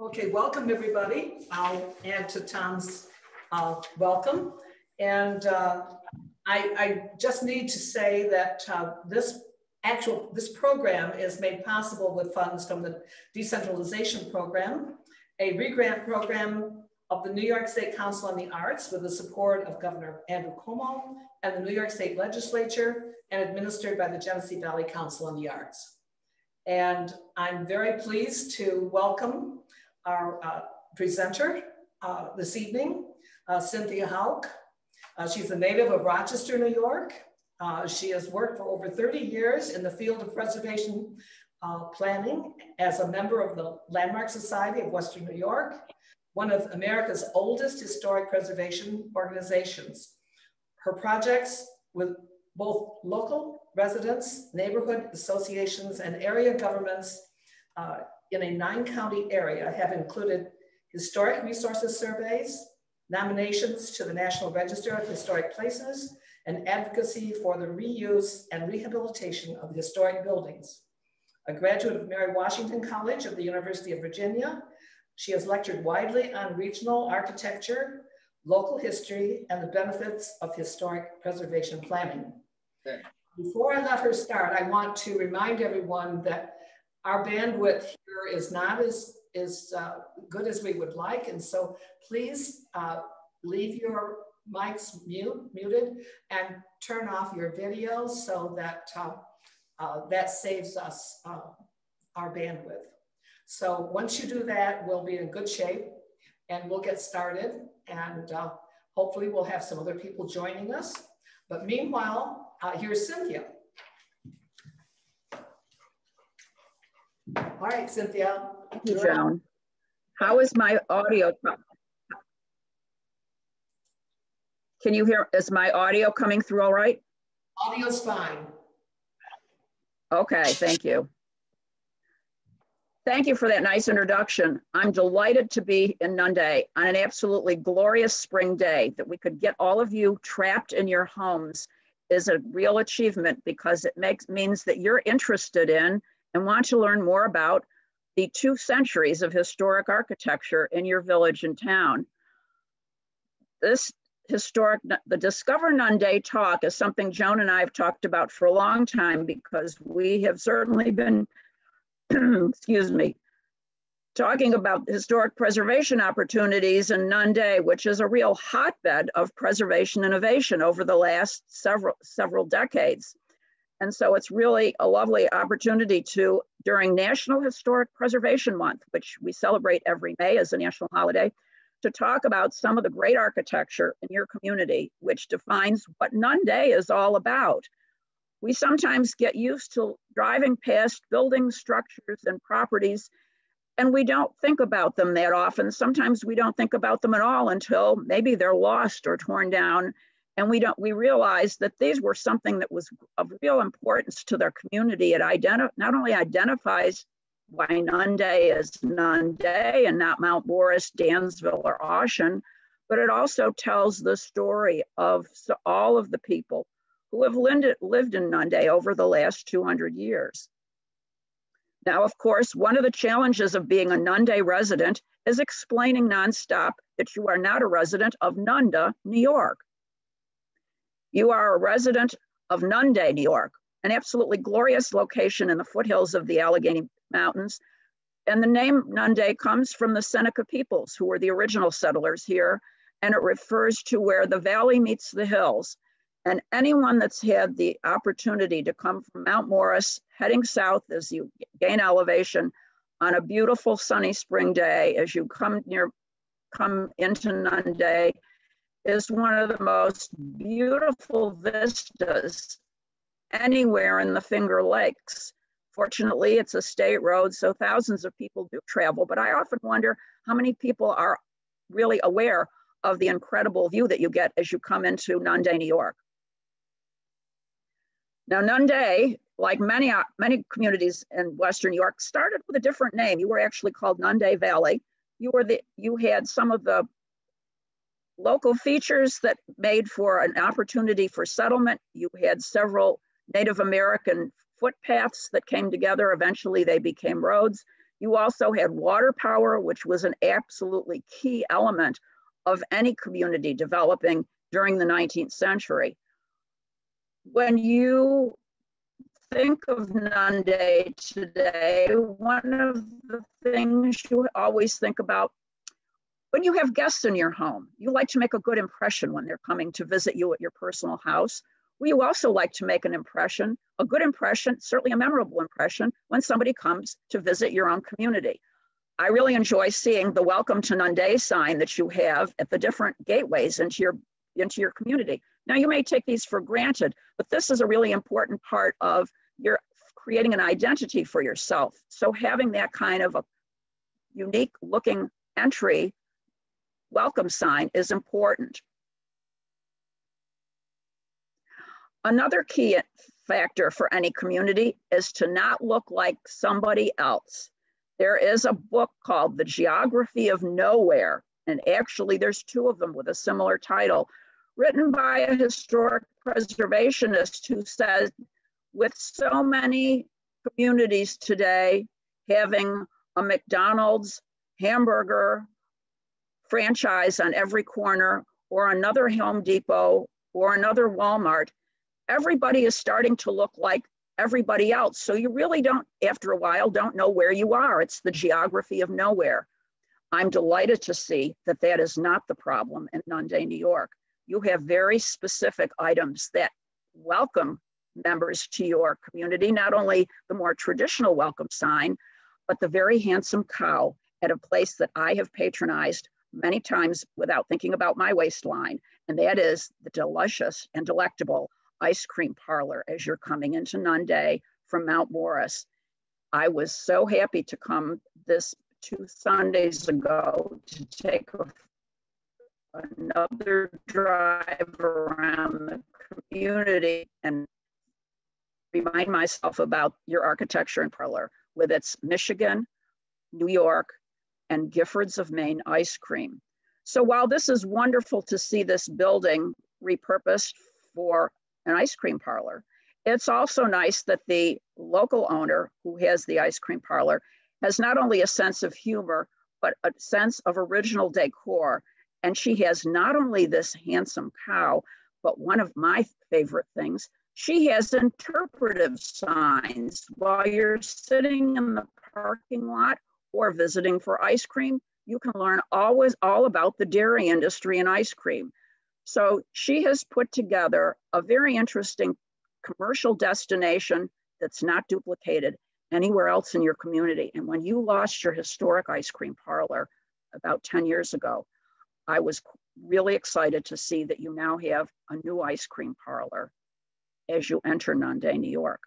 Okay, welcome everybody. I'll add to Tom's uh, welcome. And uh, I, I, just need to say that uh, this actual, this program is made possible with funds from the decentralization program, a regrant program of the New York State Council on the Arts with the support of Governor Andrew Cuomo and the New York State Legislature and administered by the Genesee Valley Council on the Arts. And I'm very pleased to welcome our uh, presenter uh, this evening, uh, Cynthia Howk. Uh, she's a native of Rochester, New York. Uh, she has worked for over 30 years in the field of preservation planning as a member of the Landmark Society of Western New York one of America's oldest historic preservation organizations. Her projects with both local residents, neighborhood associations, and area governments uh, in a nine county area have included historic resources surveys, nominations to the National Register of Historic Places, and advocacy for the reuse and rehabilitation of historic buildings. A graduate of Mary Washington College of the University of Virginia, she has lectured widely on regional architecture, local history, and the benefits of historic preservation planning. Before I let her start, I want to remind everyone that our bandwidth here is not as, as uh, good as we would like. And so please uh, leave your mics mute, muted and turn off your videos so that uh, uh that saves us uh, our bandwidth. So once you do that, we'll be in good shape and we'll get started. And uh, hopefully we'll have some other people joining us. But meanwhile, here's Cynthia. All right, Cynthia. Thank you, Joan. How is my audio? Can you hear, is my audio coming through all right? Audio's fine. Okay, thank you. Thank you for that nice introduction. I'm delighted to be in Nunda on an absolutely glorious spring day that we could get all of you trapped in your homes is a real achievement because it makes means that you're interested in and want to learn more about the two centuries of historic architecture in your village and town. This historic, the Discover Nunda talk is something Joan and I have talked about for a long time because we have certainly been excuse me, talking about historic preservation opportunities in Nunda, which is a real hotbed of preservation innovation over the last several, several decades. And so it's really a lovely opportunity to, during National Historic Preservation Month, which we celebrate every May as a national holiday, to talk about some of the great architecture in your community, which defines what Nunda is all about we sometimes get used to driving past buildings, structures and properties and we don't think about them that often. Sometimes we don't think about them at all until maybe they're lost or torn down. And we don't we realize that these were something that was of real importance to their community. It identi- not only identifies why Nunda is Nunda and not Mount Morris, Dansville, or Ossian, but it also tells the story of all of the people who have lived in Nunda over the last 200 years. Now, of course, one of the challenges of being a Nunda resident is explaining nonstop that you are not a resident of Nunda, New York. You are a resident of Nunda, New York, an absolutely glorious location in the foothills of the Allegheny Mountains. And the name Nunda comes from the Seneca peoples, who were the original settlers here, and it refers to where the valley meets the hills. And anyone that's had the opportunity to come from Mount Morris, heading south as you gain elevation on a beautiful sunny spring day, as you come near, come into Nunda, is one of the most beautiful vistas anywhere in the Finger Lakes. Fortunately, it's a state road, so thousands of people do travel, but I often wonder how many people are really aware of the incredible view that you get as you come into Nunda, New York. Now, Nunda, like many, many communities in Western New York, started with a different name. You were actually called Nunda Valley. You, were the, you had some of the local features that made for an opportunity for settlement. You had several Native American footpaths that came together. Eventually, they became roads. You also had water power, which was an absolutely key element of any community developing during the 19th century. When you think of Nunda today, one of the things you always think about when you have guests in your home, you like to make a good impression when they're coming to visit you at your personal house. You also like to make an impression, a good impression, certainly a memorable impression, when somebody comes to visit your own community. I really enjoy seeing the welcome to Nunda sign that you have at the different gateways into your into your community. Now you may take these for granted, but this is a really important part of your creating an identity for yourself. So having that kind of a unique looking entry welcome sign is important. Another key factor for any community is to not look like somebody else. There is a book called The Geography of Nowhere, and actually there's two of them with a similar title, written by a historic preservationist who says, with so many communities today having a McDonald's, hamburger, franchise on every corner or another Home Depot or another Walmart, everybody is starting to look like everybody else. So you really don't, after a while, don't know where you are. It's the geography of nowhere. I'm delighted to see that that is not the problem in Nunda, New York. You have very specific items that welcome members to your community, not only the more traditional welcome sign, but the very handsome cow at a place that I have patronized many times without thinking about my waistline, and that is the delicious and delectable ice cream parlor as you're coming into Nunda from Mount Morris. I was so happy to come this two Sundays ago to take a, another drive around the community and remind myself about your architecture and parlor with its Michigan, New York, and Giffords of Maine ice cream. So while this is wonderful to see this building repurposed for an ice cream parlor, it's also nice that the local owner who has the ice cream parlor has not only a sense of humor, but a sense of original decor. And she has not only this handsome cow, but one of my favorite things, she has interpretive signs while you're sitting in the parking lot or visiting for ice cream, you can learn always all about the dairy industry and ice cream. So she has put together a very interesting commercial destination that's not duplicated anywhere else in your community. And when you lost your historic ice cream parlor about 10 years ago, I was really excited to see that you now have a new ice cream parlor as you enter Nunda, New York.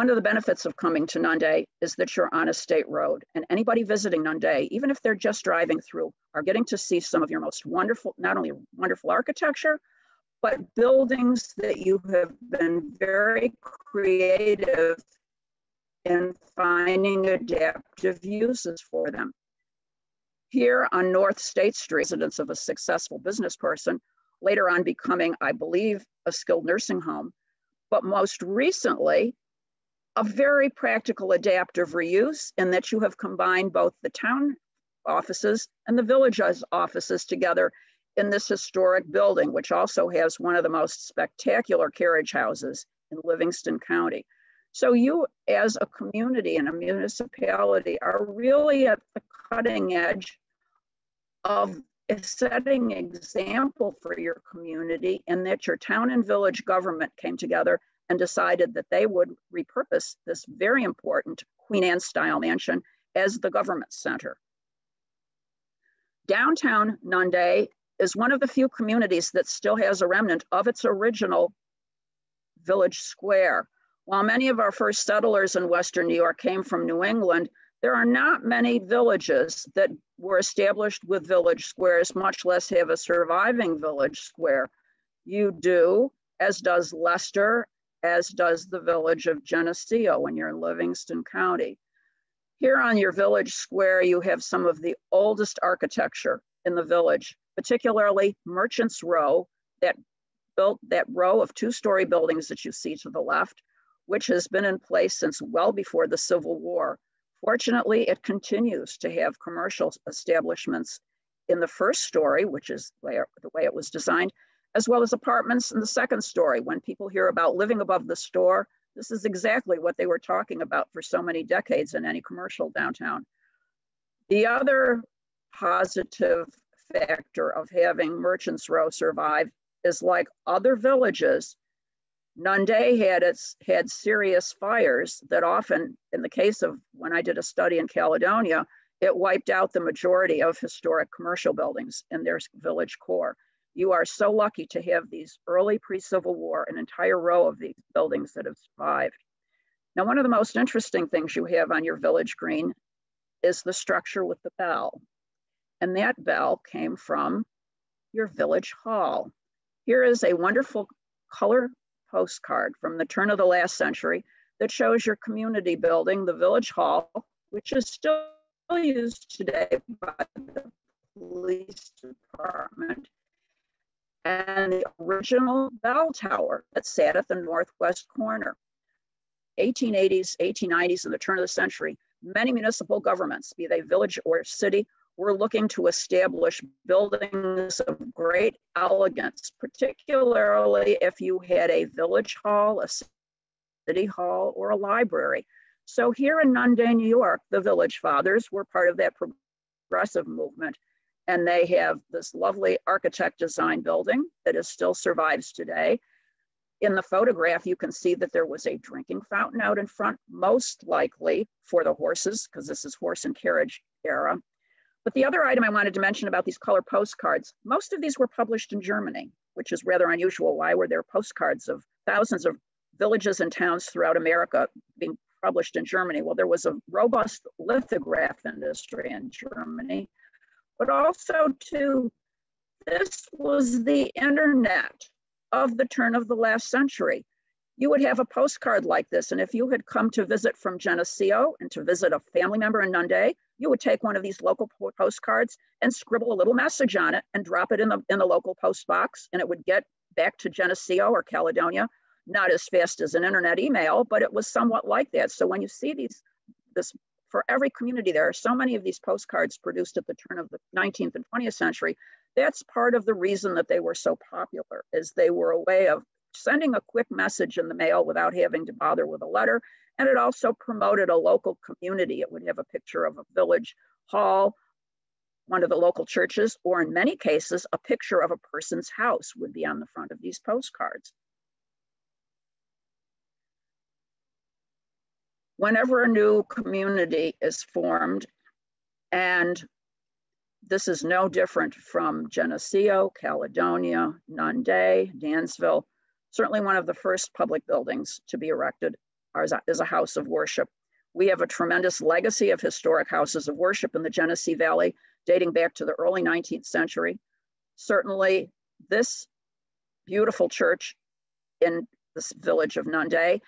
One of the benefits of coming to Nunda is that you're on a state road and anybody visiting Nunda, even if they're just driving through, are getting to see some of your most wonderful, not only wonderful architecture, but buildings that you have been very creative in finding adaptive uses for them. Here on North State Street, residence of a successful business person, later on becoming, I believe, a skilled nursing home, but most recently, a very practical adaptive reuse in that you have combined both the town offices and the village's offices together in this historic building, which also has one of the most spectacular carriage houses in Livingston County. So you as a community and a municipality are really at the cutting edge of setting example for your community and that your town and village government came together and decided that they would repurpose this very important Queen Anne style mansion as the government center. Downtown Nunda is one of the few communities that still has a remnant of its original village square. While many of our first settlers in Western New York came from New England, there are not many villages that were established with village squares, much less have a surviving village square. You do, as does Leicester as does the village of Geneseo when you're in Livingston County. Here on your village square, you have some of the oldest architecture in the village, particularly Merchants Row, that built that row of two-story buildings that you see to the left, which has been in place since well before the Civil War. Fortunately, it continues to have commercial establishments in the first story, which is the way it was designed, as well as apartments in the second story. When people hear about living above the store, this is exactly what they were talking about for so many decades in any commercial downtown. The other positive factor of having Merchants Row survive is like other villages, Nunda had its had serious fires that often, in the case of when I did a study in Caledonia, it wiped out the majority of historic commercial buildings in their village core. You are so lucky to have these early pre-Civil War, an entire row of these buildings that have survived. Now, one of the most interesting things you have on your village green is the structure with the bell. And that bell came from your village hall. Here is a wonderful color postcard from the turn of the last century that shows your community building, the village hall, which is still used today by the police department, and the original bell tower that sat at the northwest corner. 1880s, 1890s, and the turn of the century, many municipal governments, be they village or city, were looking to establish buildings of great elegance, particularly if you had a village hall, a city hall, or a library. So here in Nunda, New York, the Village Fathers were part of that progressive movement. And they have this lovely architect design building that is still survives today. In the photograph, you can see that there was a drinking fountain out in front, most likely for the horses, because this is horse and carriage era. But the other item I wanted to mention about these color postcards, most of these were published in Germany, which is rather unusual. Why were there postcards of thousands of villages and towns throughout America being published in Germany? Well, there was a robust lithograph industry in Germany, but also to this was the internet of the turn of the last century you would have a postcard like this. And if you had come to visit from Geneseo and to visit a family member in Nunda, you would take one of these local postcards and scribble a little message on it and drop it in the, in the local post box. And it would get back to Geneseo or Caledonia, not as fast as an internet email, but it was somewhat like that. So when you see these, this for every community, there are so many of these postcards produced at the turn of the 19th and 20th century. That's part of the reason that they were so popular, is they were a way of sending a quick message in the mail without having to bother with a letter. And it also promoted a local community. It would have a picture of a village hall, one of the local churches, or in many cases, a picture of a person's house would be on the front of these postcards. Whenever a new community is formed, and this is no different from Geneseo, Caledonia, Nunda, Dansville, certainly one of the first public buildings to be erected is a house of worship. We have a tremendous legacy of historic houses of worship in the Genesee Valley dating back to the early 19th century. Certainly, this beautiful church in this village of Nunda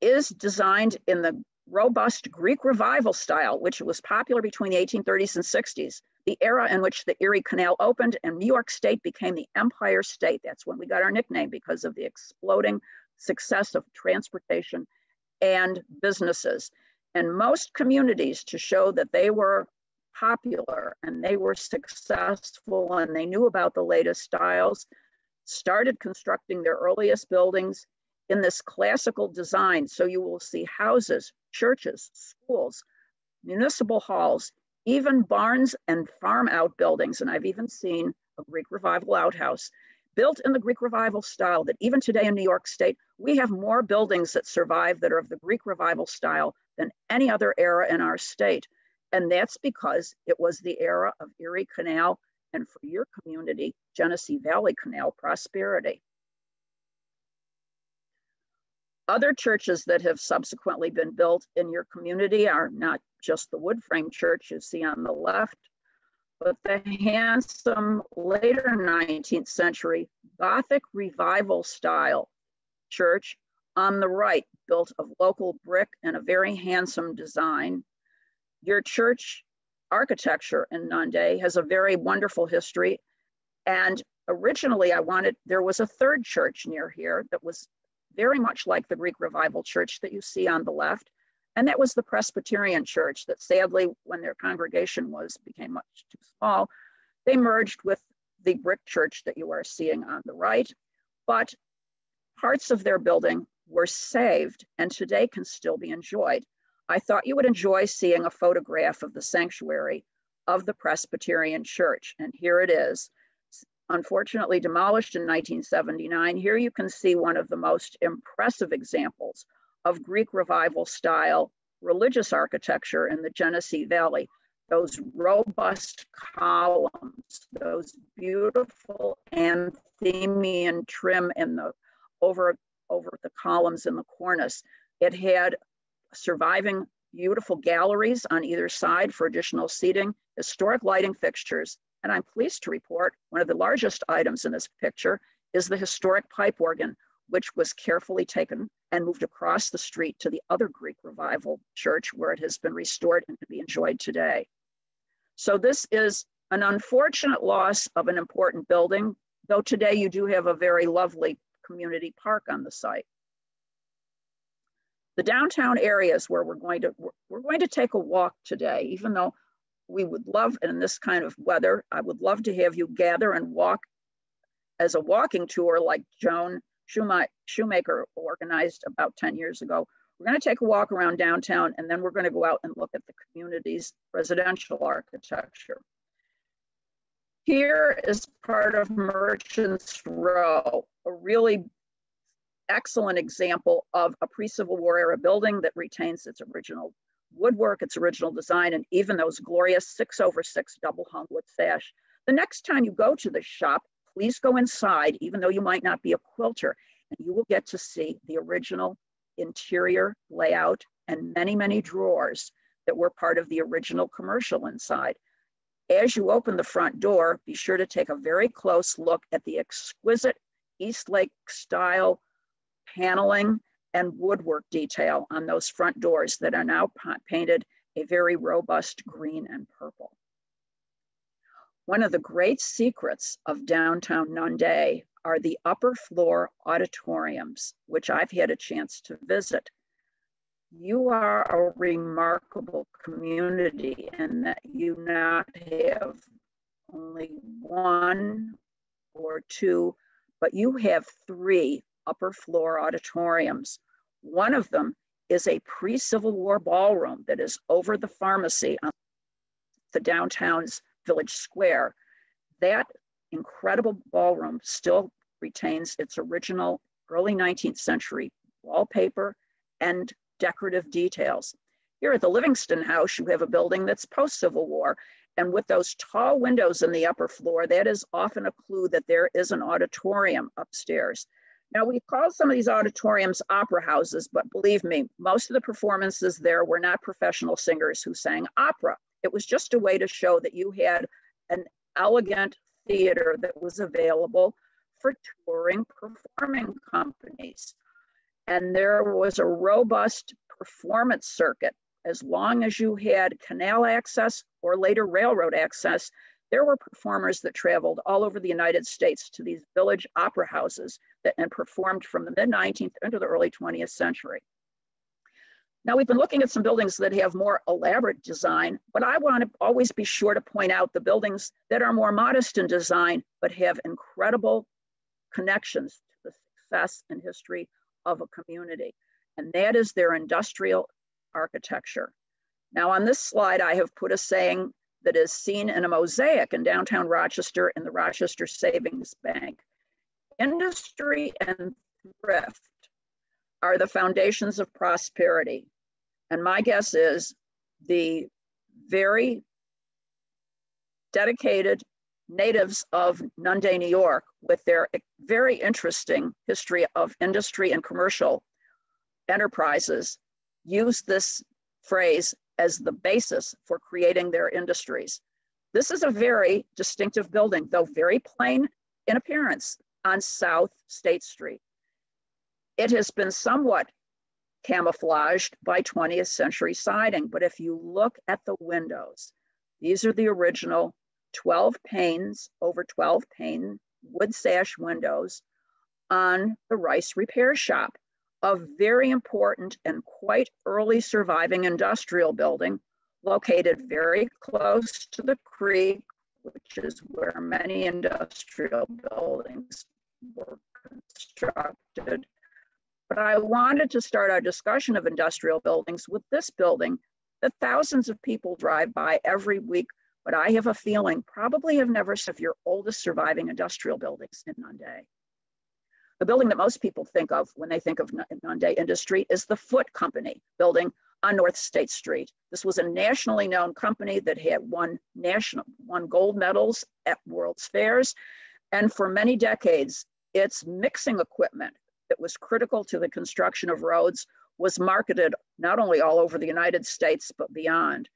is designed in the robust Greek revival style, which was popular between the 1830s and 60s the era in which the Erie Canal opened and New York State became the Empire State. That's when we got our nickname because of the exploding success of transportation and businesses. And most communities, to show that they were popular and they were successful and they knew about the latest styles, started constructing their earliest buildings in this classical design. So you will see houses, churches, schools, municipal halls, even barns and farm outbuildings. And I've even seen a Greek revival outhouse built in the Greek revival style that even today in New York State, we have more buildings that survive that are of the Greek revival style than any other era in our state. And that's because it was the era of Erie Canal and for your community, Genesee Valley Canal prosperity. Other churches that have subsequently been built in your community are not just the wood frame church you see on the left, but the handsome later 19th century Gothic revival style church on the right, built of local brick and a very handsome design. Your church architecture in Nunda has a very wonderful history. And originally I wanted, there was a third church near here that was very much like the Greek Revival Church that you see on the left. And that was the Presbyterian Church that sadly, when their congregation was became much too small, they merged with the brick church that you are seeing on the right. But parts of their building were saved and today can still be enjoyed. I thought you would enjoy seeing a photograph of the sanctuary of the Presbyterian Church. And here it is unfortunately demolished in 1979. Here you can see one of the most impressive examples of Greek revival style religious architecture in the Genesee Valley. Those robust columns, those beautiful anthemion trim in the over over the columns in the cornice. It had surviving beautiful galleries on either side for additional seating, historic lighting fixtures, and I'm pleased to report one of the largest items in this picture is the historic pipe organ, which was carefully taken and moved across the street to the other Greek revival church where it has been restored and can be enjoyed today. So this is an unfortunate loss of an important building, though today you do have a very lovely community park on the site. The downtown areas where we're going to, we're going to take a walk today, even though we would love, in this kind of weather, I would love to have you gather and walk as a walking tour like Joan Shoemaker organized about 10 years ago. We're going to take a walk around downtown and then we're going to go out and look at the community's residential architecture. Here is part of Merchants Row, a really excellent example of a pre-Civil War era building that retains its original woodwork, its original design, and even those glorious six over six double hung wood sash. The next time you go to the shop, please go inside, even though you might not be a quilter, and you will get to see the original interior layout and many, many drawers that were part of the original commercial inside. As you open the front door, be sure to take a very close look at the exquisite Eastlake style paneling and woodwork detail on those front doors that are now painted a very robust green and purple. One of the great secrets of downtown Nunda are the upper floor auditoriums, which I've had a chance to visit. You are a remarkable community in that you not have only one or two, but you have three upper floor auditoriums. One of them is a pre-Civil War ballroom that is over the pharmacy on the downtown's Village Square. That incredible ballroom still retains its original early 19th century wallpaper and decorative details. Here at the Livingston House, you have a building that's post-Civil War, and with those tall windows in the upper floor, that is often a clue that there is an auditorium upstairs. Now, we call some of these auditoriums opera houses, but believe me, most of the performances there were not professional singers who sang opera. It was just a way to show that you had an elegant theater that was available for touring performing companies. And there was a robust performance circuit. As long as you had canal access or later railroad access, there were performers that traveled all over the United States to these village opera houses that, and performed from the mid 19th into the early 20th century. Now we've been looking at some buildings that have more elaborate design, but I want to always be sure to point out the buildings that are more modest in design, but have incredible connections to the success and history of a community. And that is their industrial architecture. Now on this slide, I have put a saying that is seen in a mosaic in downtown Rochester in the Rochester Savings Bank. Industry and thrift are the foundations of prosperity. And my guess is the very dedicated natives of Nunda, New York, with their very interesting history of industry and commercial enterprises, use this phrase as the basis for creating their industries. This is a very distinctive building, though very plain in appearance on South State Street. It has been somewhat camouflaged by 20th century siding, but if you look at the windows, these are the original 12 panes over 12 pane wood sash windows on the Rice Repair Shop. A very important and quite early surviving industrial building located very close to the creek, which is where many industrial buildings were constructed. But I wanted to start our discussion of industrial buildings with this building that thousands of people drive by every week, but I have a feeling probably have never seen your oldest surviving industrial buildings in Nunda. The building that most people think of when they think of Nunda Industry is the Foote Company building on North State Street. This was a nationally known company that had won national won gold medals at World's Fairs, and for many decades, its mixing equipment that was critical to the construction of roads was marketed not only all over the United States but beyond.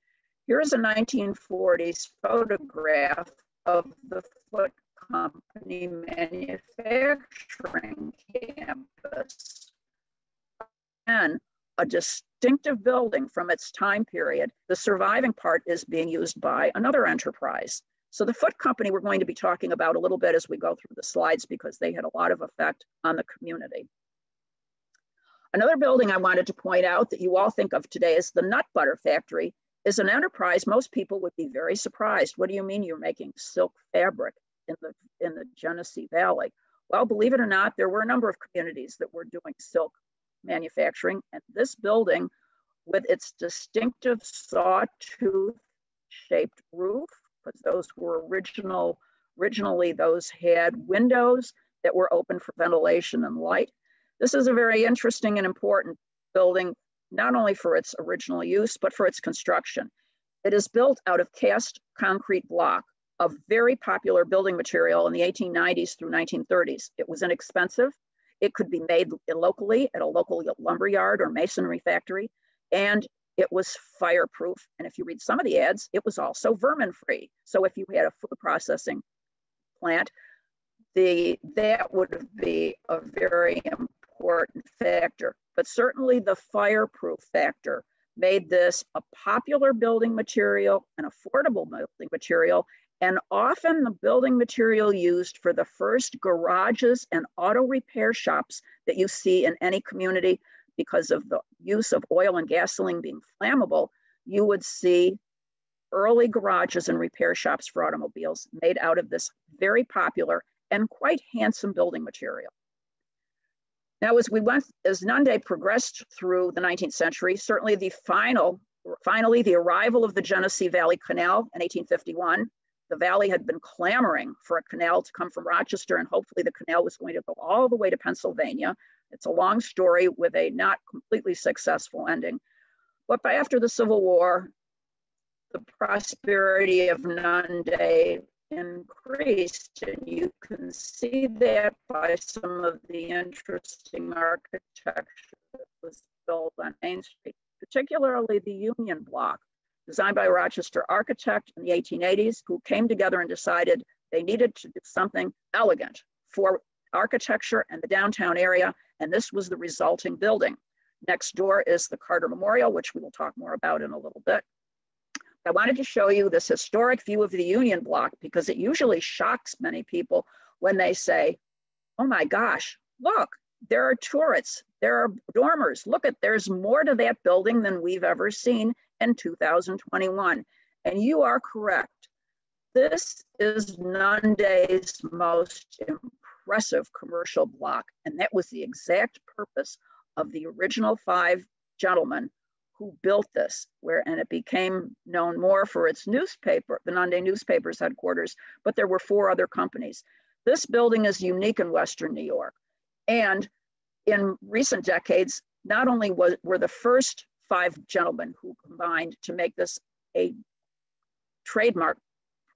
Here's a 1940s photograph of the Foote Company manufacturing campus. And a distinctive building from its time period. The surviving part is being used by another enterprise. So the Foote Company we're going to be talking about a little bit as we go through the slides because they had a lot of effect on the community. Another building I wanted to point out that you all think of today is the Nut Butter Factory is an enterprise most people would be very surprised. What do you mean you're making silk fabric in the, in the Genesee Valley? Well, believe it or not, there were a number of communities that were doing silk manufacturing and this building with its distinctive sawtooth shaped roof, because those were original, originally those had windows that were open for ventilation and light. This is a very interesting and important building, not only for its original use, but for its construction. It is built out of cast concrete block, a very popular building material in the 1890s through 1930s. It was inexpensive. It could be made locally at a local lumber yard or masonry factory, and it was fireproof. And if you read some of the ads, it was also vermin free. So if you had a food processing plant, the that would be a very important factor, but certainly the fireproof factor made this a popular building material, an affordable building material, and often the building material used for the first garages and auto repair shops that you see in any community because of the use of oil and gasoline being flammable, you would see early garages and repair shops for automobiles made out of this very popular and quite handsome building material. Now, as we went, as Nunda progressed through the 19th century, certainly the final, finally, the arrival of the Genesee Valley Canal in 1851, the valley had been clamoring for a canal to come from Rochester, and hopefully the canal was going to go all the way to Pennsylvania. It's a long story with a not completely successful ending. But by after the Civil War, the prosperity of Nunda increased. And you can see that by some of the interesting architecture that was built on Main Street, particularly the Union Block, designed by a Rochester architect in the 1880s, who came together and decided they needed to do something elegant for architecture and the downtown area, and this was the resulting building. Next door is the Carter Memorial, which we will talk more about in a little bit. I wanted to show you this historic view of the Union Block because it usually shocks many people when they say, oh my gosh, look, there are turrets, there are dormers. Look at, there's more to that building than we've ever seen in 2021. And you are correct. This is Nunda's most impressive commercial block. And that was the exact purpose of the original five gentlemen who built this, where and it became known more for its newspaper, the Nunda newspaper's headquarters, but there were four other companies. This building is unique in Western New York. And in recent decades, not only was, were the first five gentlemen who combined to make this a trademark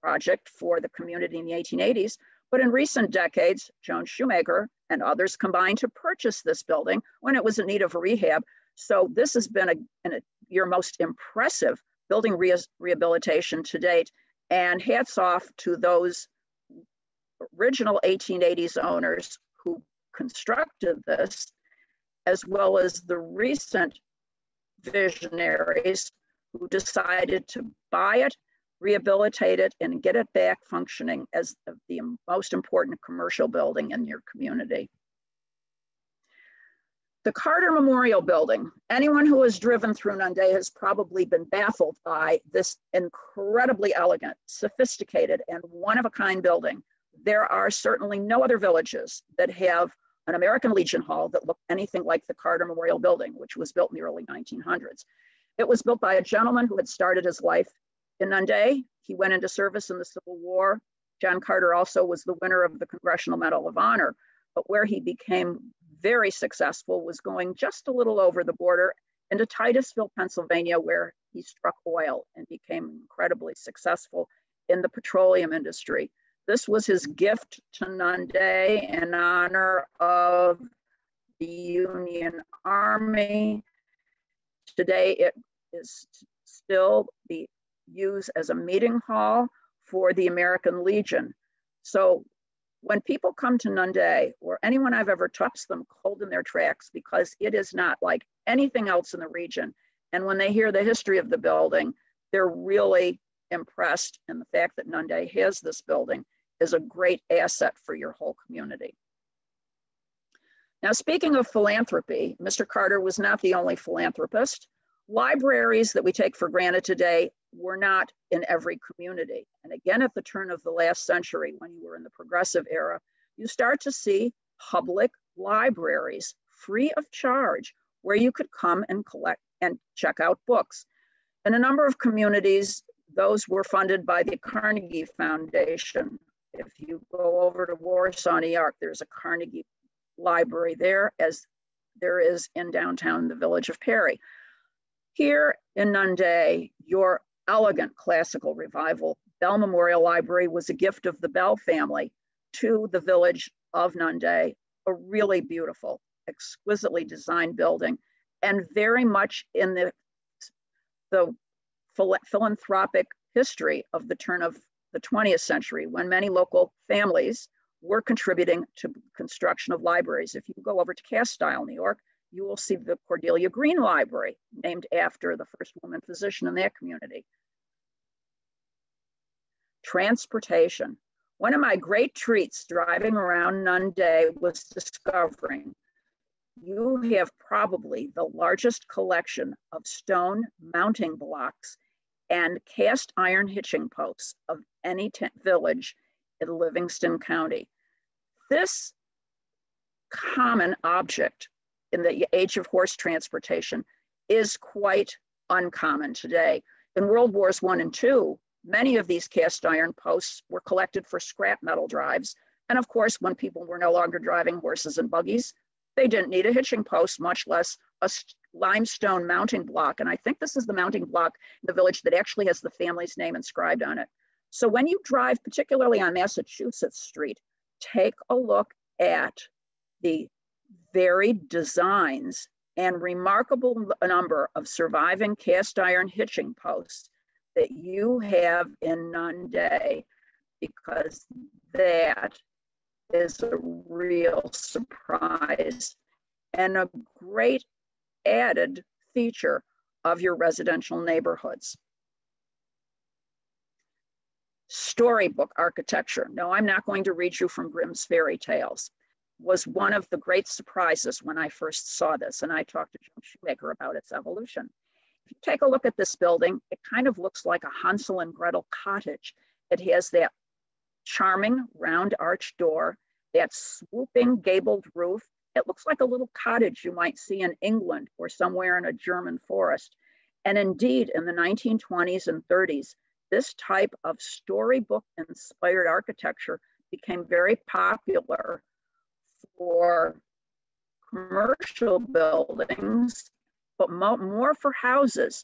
project for the community in the 1880s, but in recent decades, Joan Shoemaker and others combined to purchase this building when it was in need of rehab so this has been a, a your most impressive building re rehabilitation to date. And hats off to those original 1880s owners who constructed this, as well as the recent visionaries who decided to buy it, rehabilitate it, and get it back functioning as the most important commercial building in your community. The Carter Memorial Building. Anyone who has driven through Nunda has probably been baffled by this incredibly elegant, sophisticated, and one of a kind building. There are certainly no other villages that have an American Legion Hall that looked anything like the Carter Memorial Building, which was built in the early 1900s. It was built by a gentleman who had started his life in Nunda. He went into service in the Civil War. John Carter also was the winner of the Congressional Medal of Honor, but where he became very successful was going just a little over the border into Titusville, Pennsylvania, where he struck oil and became incredibly successful in the petroleum industry. This was his gift to Nunda in honor of the Union Army. Today it is still the used as a meeting hall for the American Legion. So when people come to Nunda or anyone I've ever touched them cold in their tracks because it is not like anything else in the region. And when they hear the history of the building, they're really impressed. in the fact that Nunda has this building is a great asset for your whole community. Now, speaking of philanthropy, Mr. Carter was not the only philanthropist. Libraries that we take for granted today were not in every community. And again, at the turn of the last century, when you were in the progressive era, you start to see public libraries free of charge where you could come and collect and check out books. In a number of communities, those were funded by the Carnegie Foundation. If you go over to Warsaw, New York, there's a Carnegie Library there, as there is in downtown the village of Perry. Here in Nunda, your elegant classical revival. Bell Memorial Library was a gift of the Bell family to the village of Nunda, a really beautiful, exquisitely designed building, and very much in the, the philanthropic history of the turn of the 20th century when many local families were contributing to construction of libraries. If you go over to Castile, New York, you will see the Cordelia Green Library, named after the first woman physician in that community. Transportation. One of my great treats driving around Nunda was discovering you have probably the largest collection of stone mounting blocks and cast iron hitching posts of any village in Livingston County. This common object in the age of horse transportation is quite uncommon today. In World Wars One and Two, many of these cast iron posts were collected for scrap metal drives. And of course, when people were no longer driving horses and buggies, they didn't need a hitching post, much less a limestone mounting block. And I think this is the mounting block in the village that actually has the family's name inscribed on it. So when you drive, particularly on Massachusetts Street, take a look at the varied designs and remarkable number of surviving cast iron hitching posts that you have in Nunda because that is a real surprise and a great added feature of your residential neighborhoods. Storybook architecture. No, I'm not going to read you from Grimm's fairy tales was one of the great surprises when I first saw this. And I talked to Jim Shoemaker about its evolution. If you take a look at this building, it kind of looks like a Hansel and Gretel cottage. It has that charming round arch door, that swooping gabled roof. It looks like a little cottage you might see in England or somewhere in a German forest. And indeed, in the 1920s and 30s, this type of storybook inspired architecture became very popular for commercial buildings, but mo more for houses.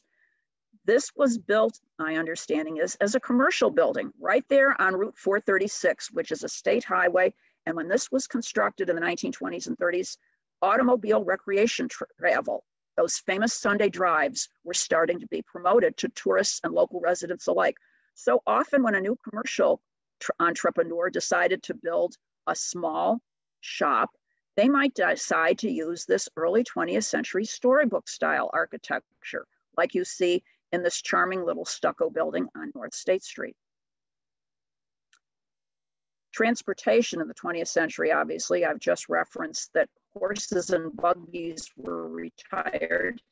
This was built, my understanding is, as a commercial building right there on Route 436, which is a state highway. And when this was constructed in the 1920s and 30s, automobile recreation travel, those famous Sunday drives, were starting to be promoted to tourists and local residents alike. So often, when a new commercial entrepreneur decided to build a small shop, they might decide to use this early 20th century storybook style architecture, like you see in this charming little stucco building on North State Street. Transportation in the 20th century, obviously, I've just referenced that horses and buggies were retired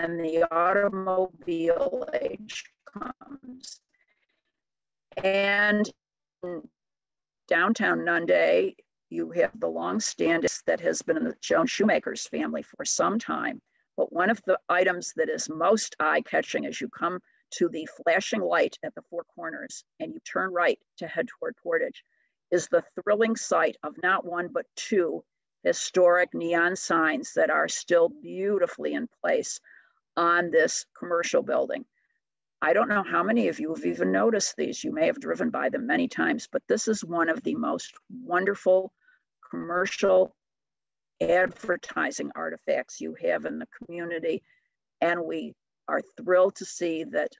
and the automobile age comes. And downtown Nunda, you have the long stand that has been in the Joan Shoemaker's family for some time. But one of the items that is most eye catching as you come to the flashing light at the four corners and you turn right to head toward Portage is the thrilling sight of not one but two historic neon signs that are still beautifully in place on this commercial building. I don't know how many of you have even noticed these. You may have driven by them many times, but this is one of the most wonderful commercial advertising artifacts you have in the community. And we are thrilled to see that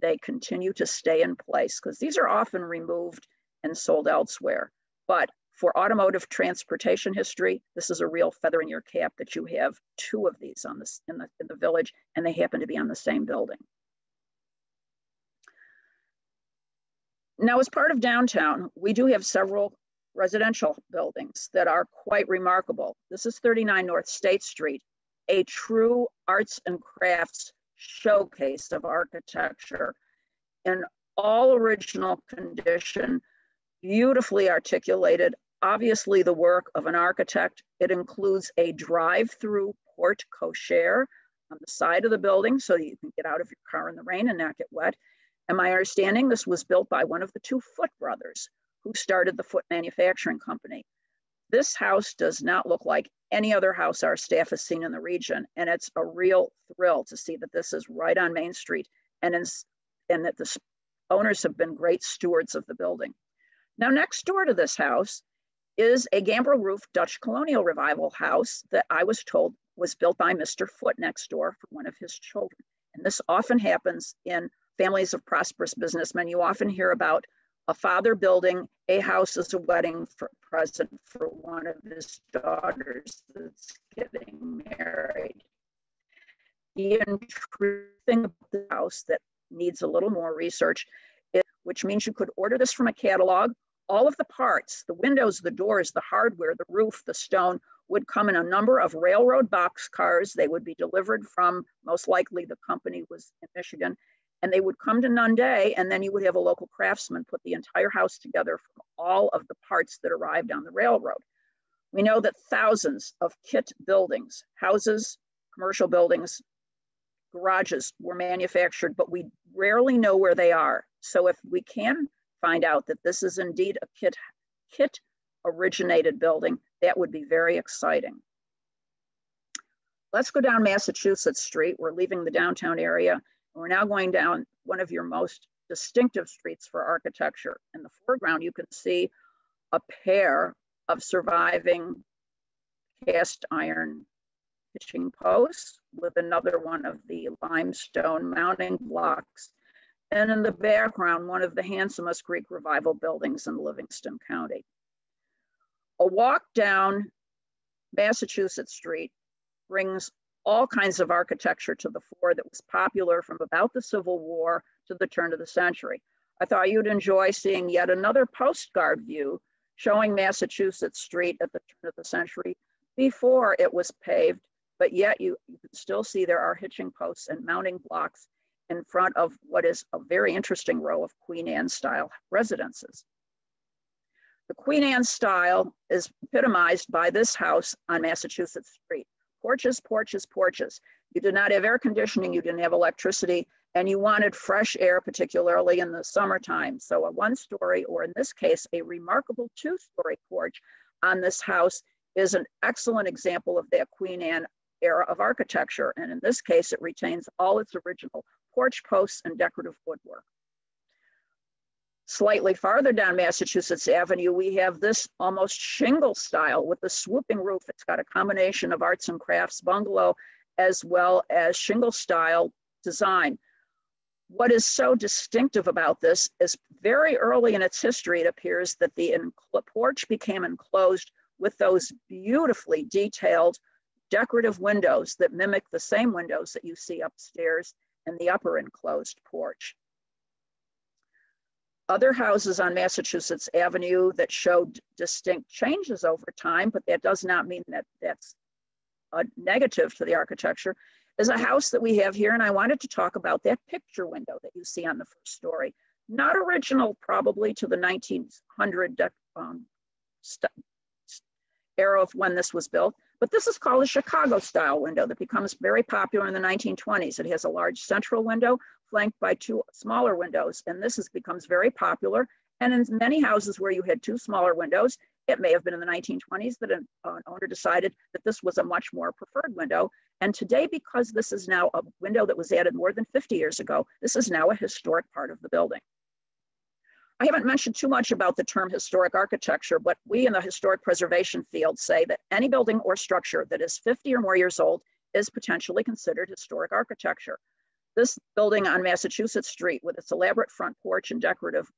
they continue to stay in place because these are often removed and sold elsewhere. But for automotive transportation history, this is a real feather in your cap that you have two of these on this in the, in the village and they happen to be on the same building. Now, as part of downtown, we do have several residential buildings that are quite remarkable. This is 39 North State Street, a true arts and crafts showcase of architecture in all original condition, beautifully articulated, obviously the work of an architect. It includes a drive-through porte cochere on the side of the building so you can get out of your car in the rain and not get wet. And my understanding, this was built by one of the two Foote brothers who started the Foote Manufacturing Company. This house does not look like any other house our staff has seen in the region. And it's a real thrill to see that this is right on Main Street and, in, and that the owners have been great stewards of the building. Now, next door to this house is a gambrel roof Dutch colonial revival house that I was told was built by Mr. Foote next door for one of his children. And this often happens in families of prosperous businessmen, you often hear about a father building a house as a wedding for, present for one of his daughters that's getting married. The interesting about the house that needs a little more research, which means you could order this from a catalog. All of the parts, the windows, the doors, the hardware, the roof, the stone, would come in a number of railroad box cars. They would be delivered from, most likely the company was in Michigan, and they would come to Nunda and then you would have a local craftsman put the entire house together from all of the parts that arrived on the railroad. We know that thousands of kit buildings, houses, commercial buildings, garages were manufactured, but we rarely know where they are. So if we can find out that this is indeed a kit, kit originated building, that would be very exciting. Let's go down Massachusetts Street. We're leaving the downtown area we're now going down one of your most distinctive streets for architecture. In the foreground, you can see a pair of surviving cast iron hitching posts with another one of the limestone mounting blocks. And in the background, one of the handsomest Greek revival buildings in Livingston County. A walk down Massachusetts Street brings all kinds of architecture to the fore that was popular from about the Civil War to the turn of the century. I thought you'd enjoy seeing yet another postcard view showing Massachusetts Street at the turn of the century before it was paved, but yet you, you can still see there are hitching posts and mounting blocks in front of what is a very interesting row of Queen Anne style residences. The Queen Anne style is epitomized by this house on Massachusetts Street porches, porches, porches. You did not have air conditioning, you didn't have electricity, and you wanted fresh air, particularly in the summertime. So a one story, or in this case, a remarkable two story porch on this house is an excellent example of that Queen Anne era of architecture. And in this case, it retains all its original porch posts and decorative woodwork. Slightly farther down Massachusetts Avenue, we have this almost shingle style with the swooping roof. It's got a combination of arts and crafts bungalow as well as shingle style design. What is so distinctive about this is very early in its history, it appears that the porch became enclosed with those beautifully detailed decorative windows that mimic the same windows that you see upstairs in the upper enclosed porch. other houses on Massachusetts Avenue that showed distinct changes over time, but that does not mean that that's a negative to the architecture, is a house that we have here. And I wanted to talk about that picture window that you see on the first story. Not original probably to the 1900 um, era of when this was built, but this is called a Chicago style window that becomes very popular in the 1920s. It has a large central window flanked by two smaller windows. And this has becomes very popular. And in many houses where you had two smaller windows, it may have been in the 1920s that an, an, owner decided that this was a much more preferred window. And today, because this is now a window that was added more than 50 years ago, this is now a historic part of the building. I haven't mentioned too much about the term historic architecture, but we in the historic preservation field say that any building or structure that is 50 or more years old is potentially considered historic architecture. This building on Massachusetts Street with its elaborate front porch and decorative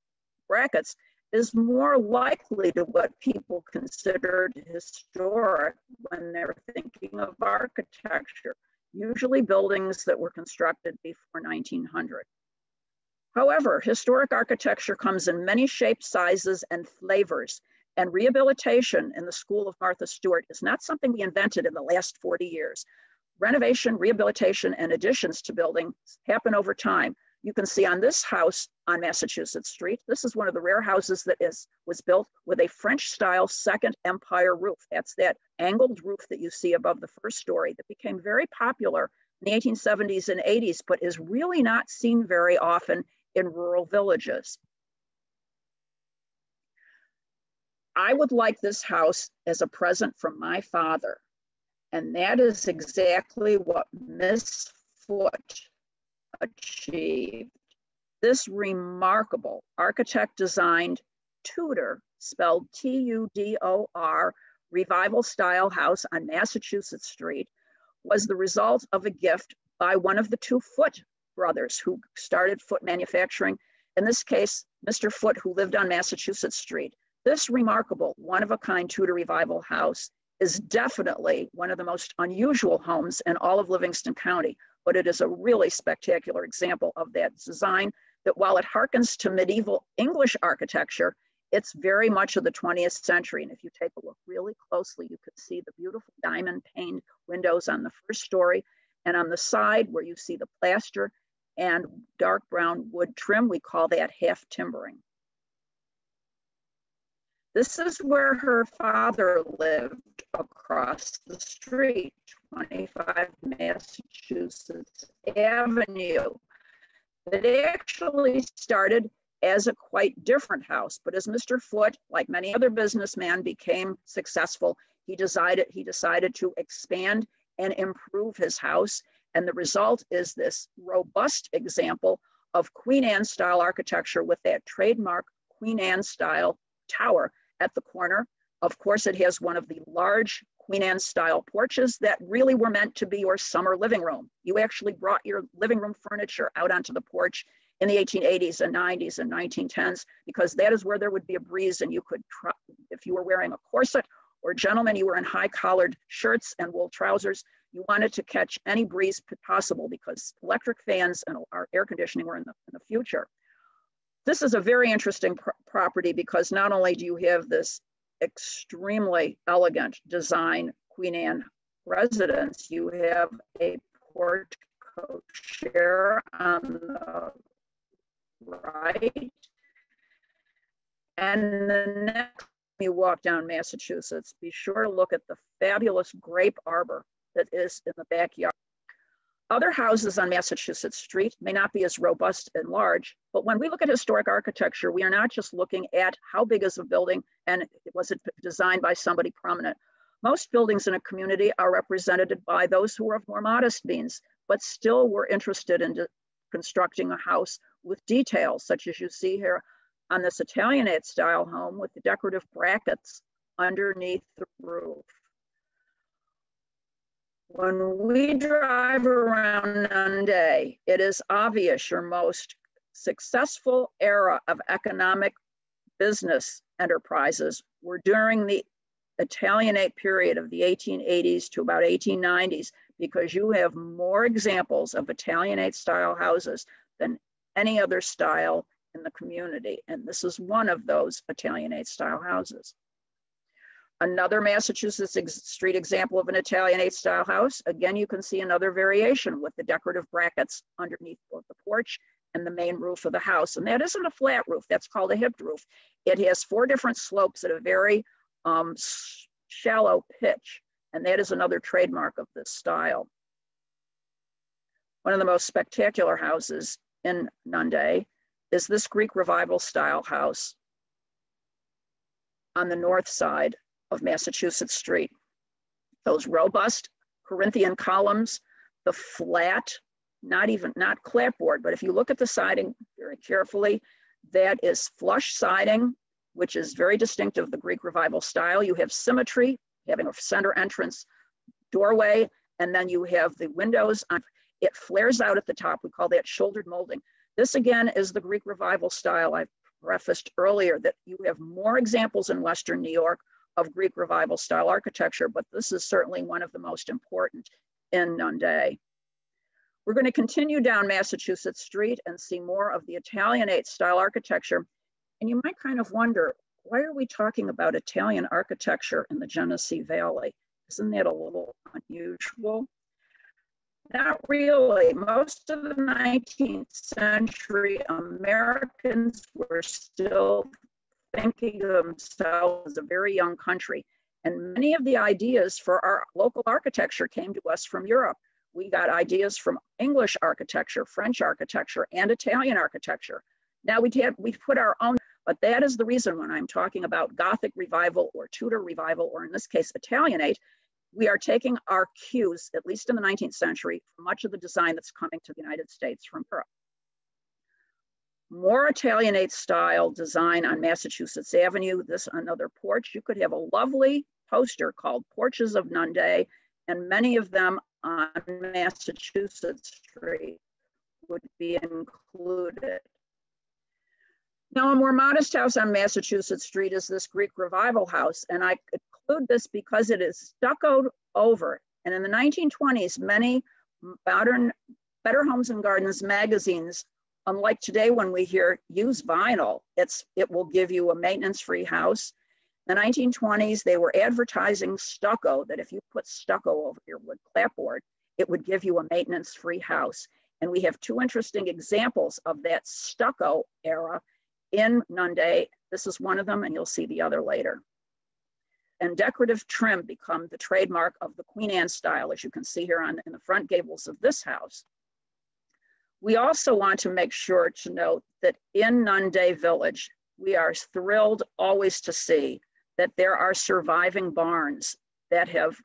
brackets is more likely to what people considered historic when they're thinking of architecture, usually buildings that were constructed before 1900. However, historic architecture comes in many shapes, sizes, and flavors, and rehabilitation in the School of Martha Stewart is not something we invented in the last 40 years. Renovation, rehabilitation, and additions to buildings happen over time. You can see on this house on Massachusetts Street, this is one of the rare houses that is was built with a French style second empire roof. That's that angled roof that you see above the first story that became very popular in the 1870s and 80s, but is really not seen very often in rural villages. I would like this house as a present from my father. And that is exactly what Miss Foote achieved. This remarkable architect designed Tudor, spelled T U D O R, revival style house on Massachusetts Street, was the result of a gift by one of the two Foote brothers who started Foote Manufacturing. In this case, Mr. Foote, who lived on Massachusetts Street. This remarkable one of a kind Tudor revival house is definitely one of the most unusual homes in all of Livingston County, but it is a really spectacular example of that design that while it harkens to medieval English architecture, it's very much of the 20th century. And if you take a look really closely, you can see the beautiful diamond paned windows on the first story and on the side where you see the plaster and dark brown wood trim, we call that half timbering. This is where her father lived across the street, 25 Massachusetts Avenue. It actually started as a quite different house, but as Mr. Foote, like many other businessmen, became successful, he decided he decided to expand and improve his house. And the result is this robust example of Queen Anne style architecture with that trademark Queen Anne style tower at the corner. Of course, it has one of the large Queen Anne style porches that really were meant to be your summer living room. You actually brought your living room furniture out onto the porch in the 1880s and 90s and 1910s because that is where there would be a breeze and you could, try, if you were wearing a corset or gentlemen, you were in high collared shirts and wool trousers, you wanted to catch any breeze possible because electric fans and our air conditioning were in the, in the future. This is a very interesting pr property because not only do you have this extremely elegant design Queen Anne residence, you have a porte cochere on the right. And the next you walk down Massachusetts, be sure to look at the fabulous grape arbor that is in the backyard. Other houses on Massachusetts Street may not be as robust and large, but when we look at historic architecture, we are not just looking at how big is a building and was it designed by somebody prominent. Most buildings in a community are represented by those who are of more modest means, but still were interested in constructing a house with details, such as you see here on this Italianate style home with the decorative brackets underneath the roof. When we drive around Nunda, it is obvious your most successful era of economic business enterprises were during the Italianate period of the 1880s to about 1890s because you have more examples of Italianate style houses than any other style in the community. And this is one of those Italianate style houses. Another Massachusetts street example of an Italianate style house. Again, you can see another variation with the decorative brackets underneath both the porch and the main roof of the house. And that isn't a flat roof, that's called a hipped roof. It has four different slopes at a very um, shallow pitch. And that is another trademark of this style. One of the most spectacular houses in Nunda is this Greek Revival style house on the north side of Massachusetts Street. Those robust Corinthian columns, the flat, not even, not clapboard, but if you look at the siding very carefully, that is flush siding, which is very distinctive of the Greek Revival style. You have symmetry, having a center entrance doorway, and then you have the windows. On, it flares out at the top. We call that shouldered molding. This again is the Greek Revival style I prefaced earlier that you have more examples in Western New York of Greek Revival style architecture, but this is certainly one of the most important in Nunda. We're going to continue down Massachusetts Street and see more of the Italianate style architecture. And you might kind of wonder, why are we talking about Italian architecture in the Genesee Valley? Isn't that a little unusual? Not really. Most of the 19th century Americans were still thinking of themselves as a very young country. And many of the ideas for our local architecture came to us from Europe. We got ideas from English architecture, French architecture, and Italian architecture. Now we have, we put our own, but that is the reason when I'm talking about Gothic revival or Tudor revival, or in this case, Italianate, we are taking our cues, at least in the 19th century, from much of the design that's coming to the United States from Europe more Italianate style design on Massachusetts Avenue. This another porch. You could have a lovely poster called Porches of Nunda, and many of them on Massachusetts Street would be included. Now, a more modest house on Massachusetts Street is this Greek Revival house, and I include this because it is stuccoed over. And in the 1920s, many modern Better Homes and Gardens magazines Unlike today when we hear use vinyl, it's, it will give you a maintenance-free house. In the 1920s, they were advertising stucco, that if you put stucco over your wood clapboard, it would give you a maintenance-free house. And we have two interesting examples of that stucco era in Nunda. This is one of them, and you'll see the other later. And decorative trim become the trademark of the Queen Anne style, as you can see here on in the front gables of this house. We also want to make sure to note that in Nunda Village, we are thrilled always to see that there are surviving barns that have,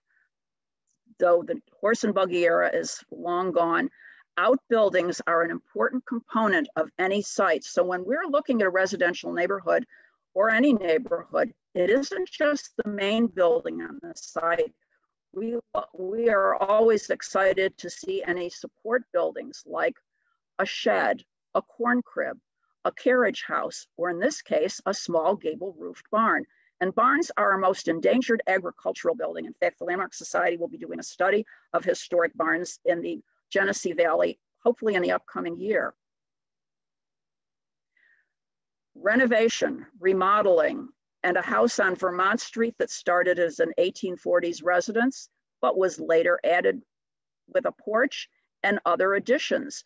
though the horse and buggy era is long gone, outbuildings are an important component of any site. So when we're looking at a residential neighborhood or any neighborhood, it isn't just the main building on the site. We, we are always excited to see any support buildings like a shed, a corn crib, a carriage house, or in this case, a small gable roofed barn. And barns are our most endangered agricultural building. In fact, the Landmark Society will be doing a study of historic barns in the Genesee Valley, hopefully in the upcoming year. Renovation, remodeling, and a house on Vermont Street that started as an 1840s residence, but was later added with a porch and other additions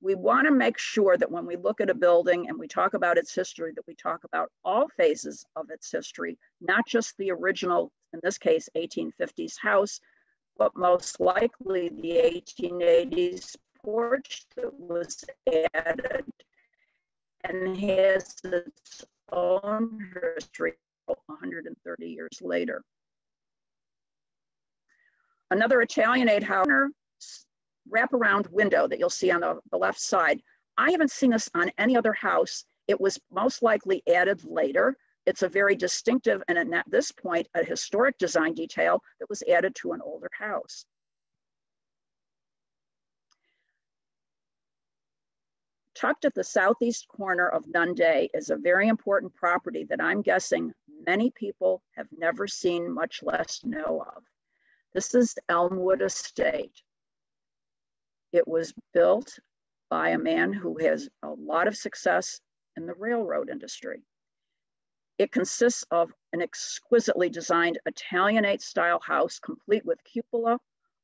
we want to make sure that when we look at a building and we talk about its history, that we talk about all phases of its history, not just the original, in this case, 1850s house, but most likely the 1880s porch that was added and has its own history 130 years later. Another Italianate house wraparound window that you'll see on the, the left side. I haven't seen this on any other house. It was most likely added later. It's a very distinctive and at this point, a historic design detail that was added to an older house. Tucked at the southeast corner of Nunda is a very important property that I'm guessing many people have never seen, much less know of. This is Elmwood Estate. It was built by a man who has a lot of success in the railroad industry. It consists of an exquisitely designed Italianate style house, complete with cupola,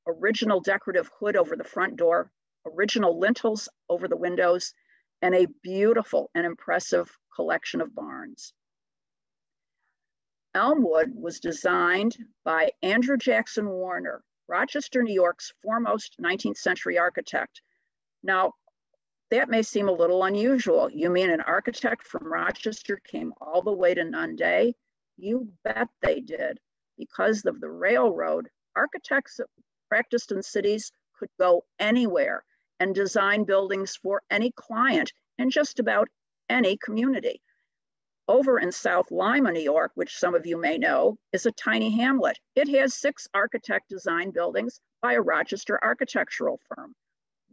original decorative hood over the front door, original lintels over the windows, and a beautiful and impressive collection of barns. Elmwood was designed by Andrew Jackson Warner, Rochester, New York's foremost 19th century architect. Now, that may seem a little unusual. You mean an architect from Rochester came all the way to Nunda? You bet they did. Because of the railroad, architects practiced in cities could go anywhere and design buildings for any client in just about any community. Over in South Lima, New York, which some of you may know, is a tiny hamlet. It has six architect design buildings by a Rochester architectural firm.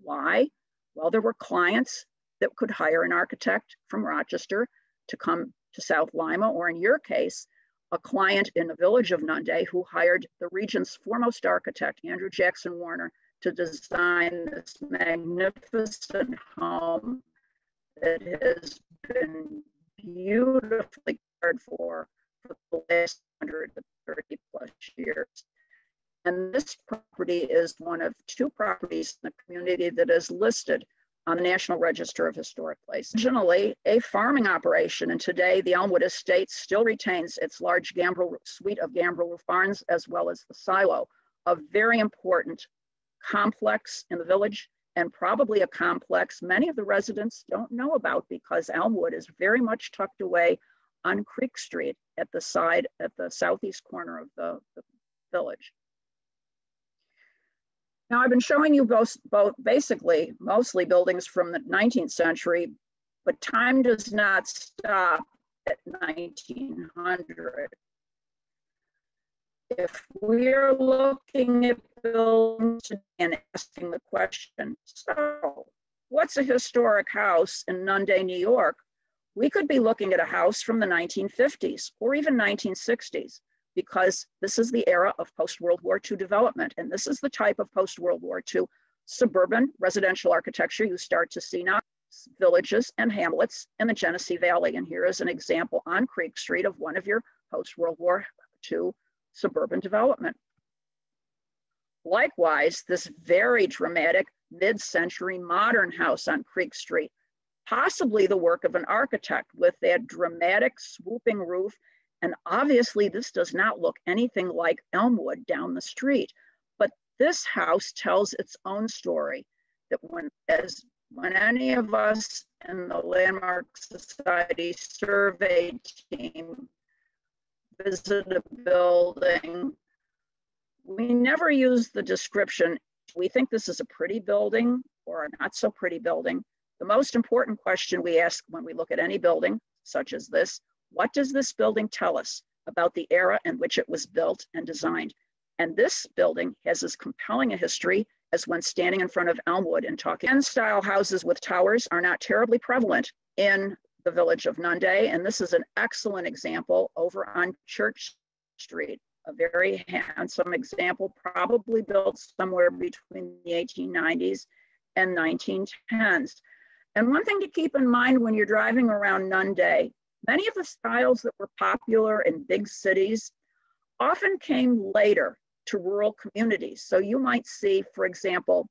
Why? Well, there were clients that could hire an architect from Rochester to come to South Lima, or in your case, a client in the village of Nunda who hired the region's foremost architect, Andrew Jackson Warner, to design this magnificent home that has been beautifully cared for for the last 130 plus years. And this property is one of two properties in the community that is listed on the National Register of Historic Places. Originally a farming operation, and today the Elmwood Estate still retains its large gambrel suite of gambrel farms as well as the silo, a very important complex in the village and probably a complex many of the residents don't know about because Elmwood is very much tucked away on Creek Street at the side, at the southeast corner of the, the village. Now I've been showing you both, both basically mostly buildings from the 19th century, but time does not stop at 1900 if we're looking at buildings and asking the question, so what's a historic house in Nunda, New York? We could be looking at a house from the 1950s or even 1960s because this is the era of post-World War II development. And this is the type of post-World War II suburban residential architecture you start to see now villages and hamlets in the Genesee Valley. And here is an example on Creek Street of one of your post-World War II suburban development. Likewise, this very dramatic mid-century modern house on Creek Street, possibly the work of an architect with that dramatic swooping roof. And obviously this does not look anything like Elmwood down the street, but this house tells its own story that when, as when any of us in the Landmark Society survey team visit a building, we never use the description, we think this is a pretty building or a not so pretty building. The most important question we ask when we look at any building, such as this, what does this building tell us about the era in which it was built and designed? And this building has as compelling a history as when standing in front of Elmwood and talking. N style houses with towers are not terribly prevalent in the village of Nunda. And this is an excellent example over on Church Street, a very handsome example, probably built somewhere between the 1890s and 1910s. And one thing to keep in mind when you're driving around Nunda, many of the styles that were popular in big cities often came later to rural communities. So you might see, for example,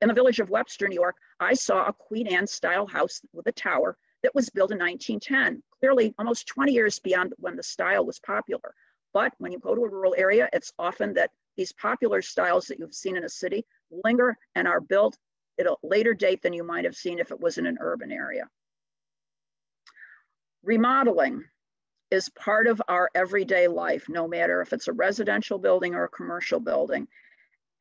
in the village of Webster, New York, I saw a Queen Anne style house with a tower that was built in 1910, clearly almost 20 years beyond when the style was popular. But when you go to a rural area, it's often that these popular styles that you've seen in a city linger and are built at a later date than you might have seen if it was in an urban area. Remodeling is part of our everyday life, no matter if it's a residential building or a commercial building.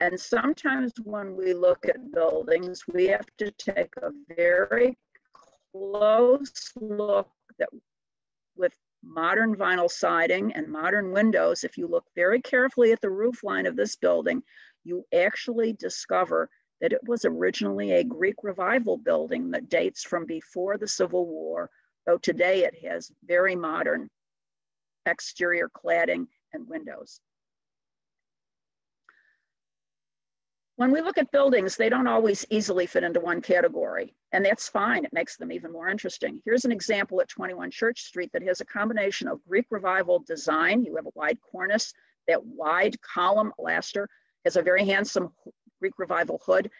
And sometimes when we look at buildings, we have to take a very close look that with modern vinyl siding and modern windows, if you look very carefully at the roof line of this building, you actually discover that it was originally a Greek revival building that dates from before the Civil War, though today it has very modern exterior cladding and windows. When we look at buildings, they don't always easily fit into one category, and that's fine. It makes them even more interesting. Here's an example at 21 Church Street that has a combination of Greek Revival design. You have a wide cornice, that wide column laster has a very handsome Greek Revival hood,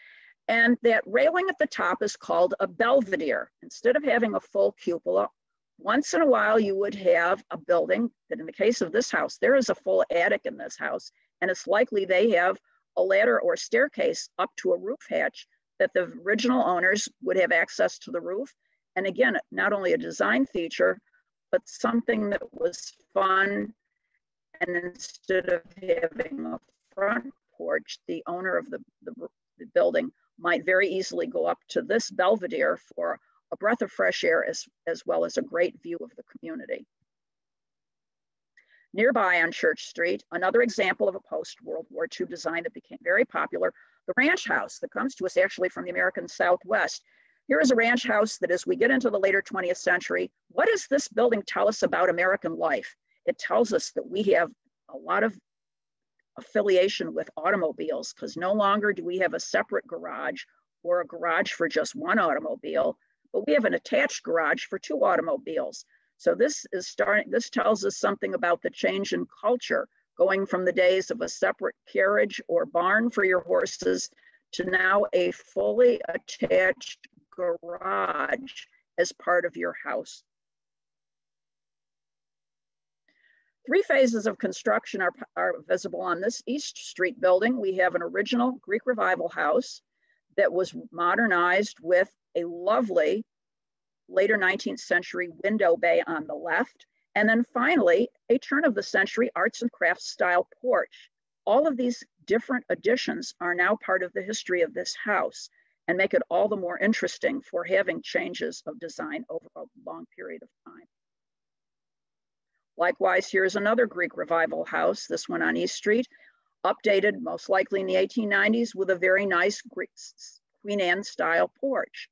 and that railing at the top is called a belvedere. Instead of having a full cupola, once in a while you would have a building that in the case of this house, there is a full attic in this house, and it's likely they have a ladder or staircase up to a roof hatch that the original owners would have access to the roof. And again, not only a design feature, but something that was fun. And instead of having a front porch, the owner of the, the, the building might very easily go up to this belvedere for a breath of fresh air as, as well as a great view of the community. Nearby on Church Street, another example of a post-World War II design that became very popular, the ranch house that comes to us actually from the American Southwest. Here is a ranch house that as we get into the later 20th century, what does this building tell us about American life? It tells us that we have a lot of affiliation with automobiles because no longer do we have a separate garage or a garage for just one automobile, but we have an attached garage for two automobiles. So this is starting, this tells us something about the change in culture, going from the days of a separate carriage or barn for your horses to now a fully attached garage as part of your house. Three phases of construction are, are visible on this East Street building. We have an original Greek Revival house that was modernized with a lovely later 19th century window bay on the left, and then finally, a turn of the century arts and crafts style porch. All of these different additions are now part of the history of this house and make it all the more interesting for having changes of design over a long period of time. Likewise, here's another Greek revival house, this one on East Street, updated most likely in the 1890s with a very nice Greek, Queen Anne style porch.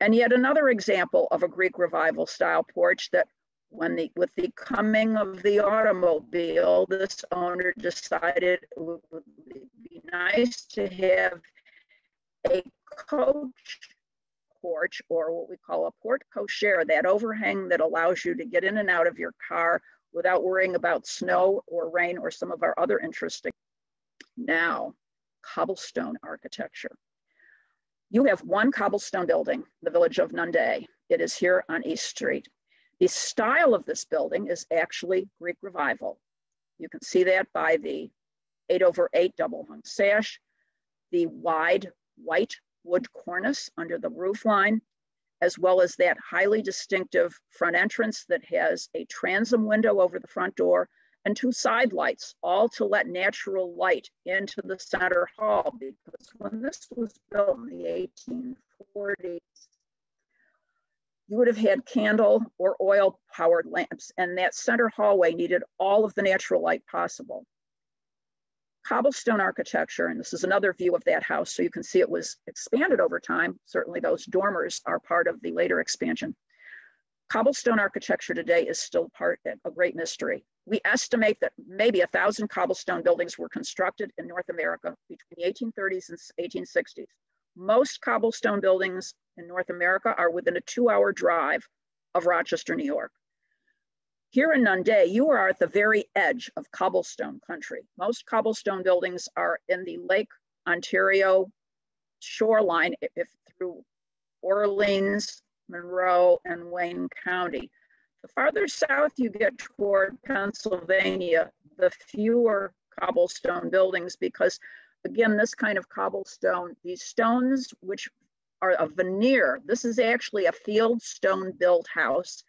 And yet another example of a Greek revival style porch that when the with the coming of the automobile, this owner decided it would be nice to have a coach porch or what we call a porte cochere, that overhang that allows you to get in and out of your car without worrying about snow or rain or some of our other interesting. Now, cobblestone architecture. You have one cobblestone building, the village of Nunda. It is here on East Street. The style of this building is actually Greek Revival. You can see that by the eight over eight double hung sash, the wide white wood cornice under the roof line, as well as that highly distinctive front entrance that has a transom window over the front door and two side lights, all to let natural light into the center hall. Because when this was built in the 1840s, you would have had candle or oil powered lamps, and that center hallway needed all of the natural light possible. Cobblestone architecture, and this is another view of that house, so you can see it was expanded over time. Certainly, those dormers are part of the later expansion. Cobblestone architecture today is still part of a great mystery. We estimate that maybe a thousand cobblestone buildings were constructed in North America between the 1830s and 1860s. Most cobblestone buildings in North America are within a two hour drive of Rochester, New York. Here in Nunda, you are at the very edge of cobblestone country. Most cobblestone buildings are in the Lake Ontario shoreline if through Orleans, Monroe, and Wayne County. The farther south you get toward Pennsylvania, the fewer cobblestone buildings because again, this kind of cobblestone, these stones, which are a veneer, this is actually a field stone built house.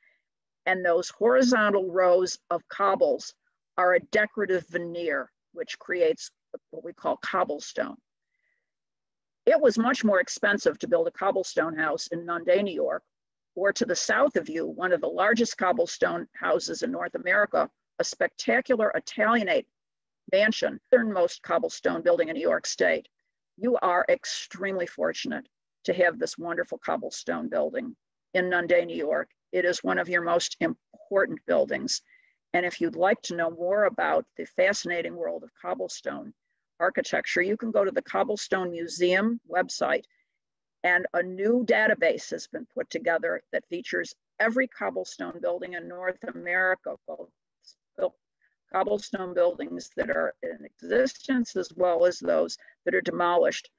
And those horizontal rows of cobbles are a decorative veneer, which creates what we call cobblestone. It was much more expensive to build a cobblestone house in Nunda, New York, or to the south of you, one of the largest cobblestone houses in North America, a spectacular Italianate mansion, most cobblestone building in New York State. You are extremely fortunate to have this wonderful cobblestone building in Nunda, New York. It is one of your most important buildings. And if you'd like to know more about the fascinating world of cobblestone, architecture, you can go to the Cobblestone Museum website and a new database has been put together that features every cobblestone building in North America, cobblestone buildings that are in existence as well as those that are demolished.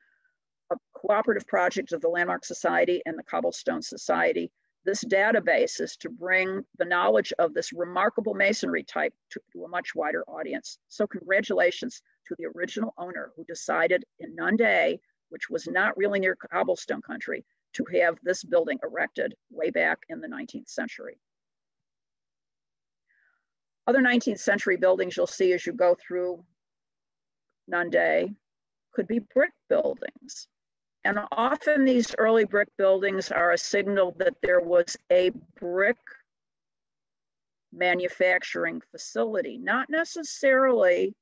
A cooperative project of the Landmark Society and the Cobblestone Society. This database is to bring the knowledge of this remarkable masonry type to, to a much wider audience. So congratulations to the original owner who decided in Nunda, which was not really near cobblestone country, to have this building erected way back in the 19th century. Other 19th century buildings you'll see as you go through Nunda could be brick buildings. And often these early brick buildings are a signal that there was a brick manufacturing facility, not necessarily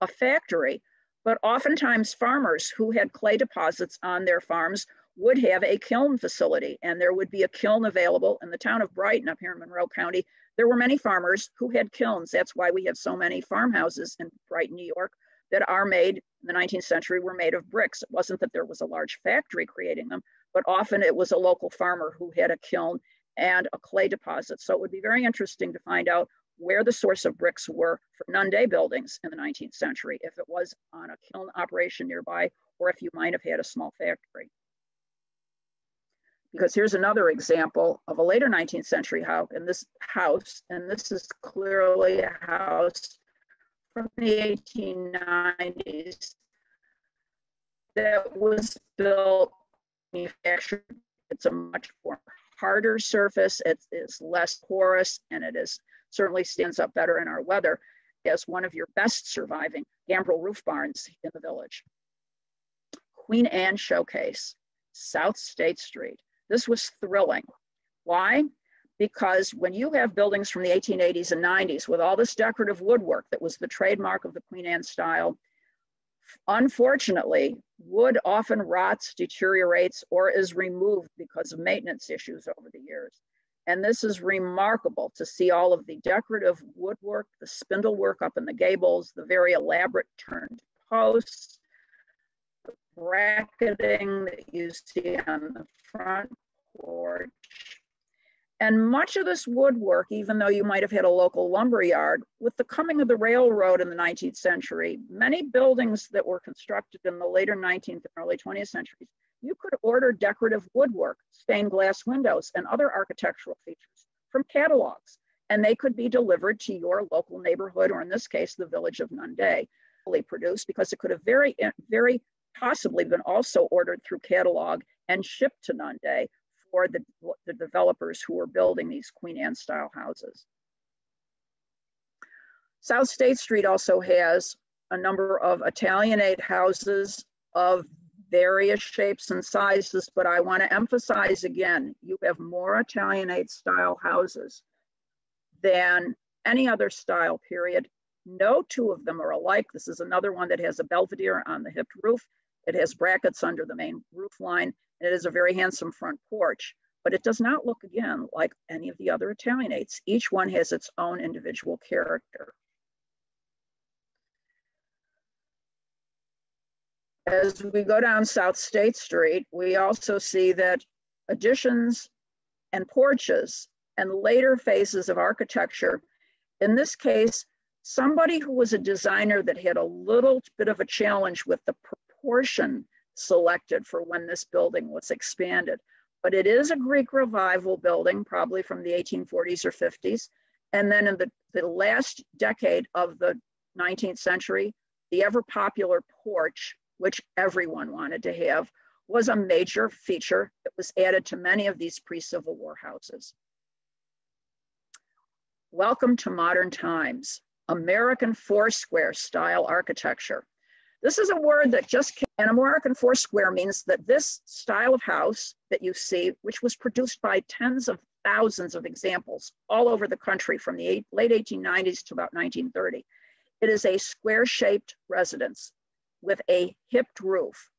a factory, but oftentimes farmers who had clay deposits on their farms would have a kiln facility and there would be a kiln available in the town of Brighton up here in Monroe County. There were many farmers who had kilns. That's why we have so many farmhouses in Brighton, New York that are made in the 19th century were made of bricks. It wasn't that there was a large factory creating them, but often it was a local farmer who had a kiln and a clay deposit. So it would be very interesting to find out where the source of bricks were for Nunda buildings in the 19th century, if it was on a kiln operation nearby, or if you might have had a small factory. Because here's another example of a later 19th century house, and this house, and this is clearly a house from the 1890s that was built, manufactured. It's a much more harder surface, it is less porous, and it is certainly stands up better in our weather as one of your best surviving gambrel roof barns in the village. Queen Anne Showcase, South State Street. This was thrilling. Why? Because when you have buildings from the 1880s and 90s with all this decorative woodwork that was the trademark of the Queen Anne style, unfortunately, wood often rots, deteriorates, or is removed because of maintenance issues over the years. And this is remarkable to see all of the decorative woodwork, the spindle work up in the gables, the very elaborate turned posts, the bracketing that you see on the front porch. And much of this woodwork, even though you might have had a local lumber yard, with the coming of the railroad in the 19th century, many buildings that were constructed in the later 19th and early 20th centuries you could order decorative woodwork, stained glass windows, and other architectural features from catalogs, and they could be delivered to your local neighborhood, or in this case, the village of Nunda, produced because it could have very, very possibly been also ordered through catalog and shipped to Nunda for the, the developers who were building these Queen Anne style houses. South State Street also has a number of Italianate houses of various shapes and sizes, but I want to emphasize again, you have more Italianate style houses than any other style period. No two of them are alike. This is another one that has a belvedere on the hipped roof. It has brackets under the main roof line. And it is a very handsome front porch, but it does not look again like any of the other Italianates. Each one has its own individual character. As we go down South State Street, we also see that additions and porches and later phases of architecture, in this case, somebody who was a designer that had a little bit of a challenge with the proportion selected for when this building was expanded. But it is a Greek revival building, probably from the 1840s or 50s. And then in the, the last decade of the 19th century, the ever popular porch which everyone wanted to have, was a major feature that was added to many of these pre-Civil War houses. Welcome to modern times, American Foursquare style architecture. This is a word that just, an American Foursquare means that this style of house that you see, which was produced by tens of thousands of examples all over the country from the late 1890s to about 1930, it is a square shaped residence with a hipped roof,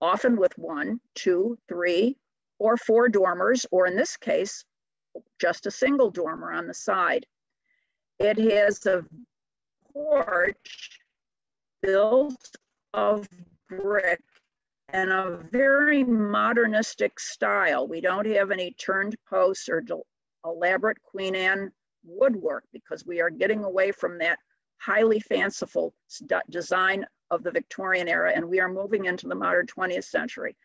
often with one, two, three, or four dormers, or in this case, just a single dormer on the side. It has a porch built of brick and a very modernistic style. We don't have any turned posts or elaborate Queen Anne woodwork because we are getting away from that highly fanciful design of the Victorian era and we are moving into the modern 20th century.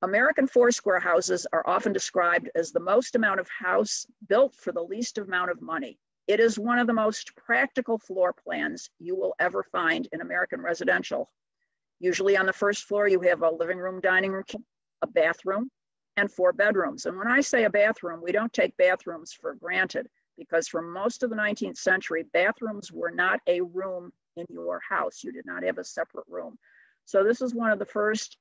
American four square houses are often described as the most amount of house built for the least amount of money. It is one of the most practical floor plans you will ever find in American residential Usually on the first floor, you have a living room, dining room, a bathroom, and four bedrooms. And when I say a bathroom, we don't take bathrooms for granted because for most of the 19th century, bathrooms were not a room in your house. You did not have a separate room. So this is one of the first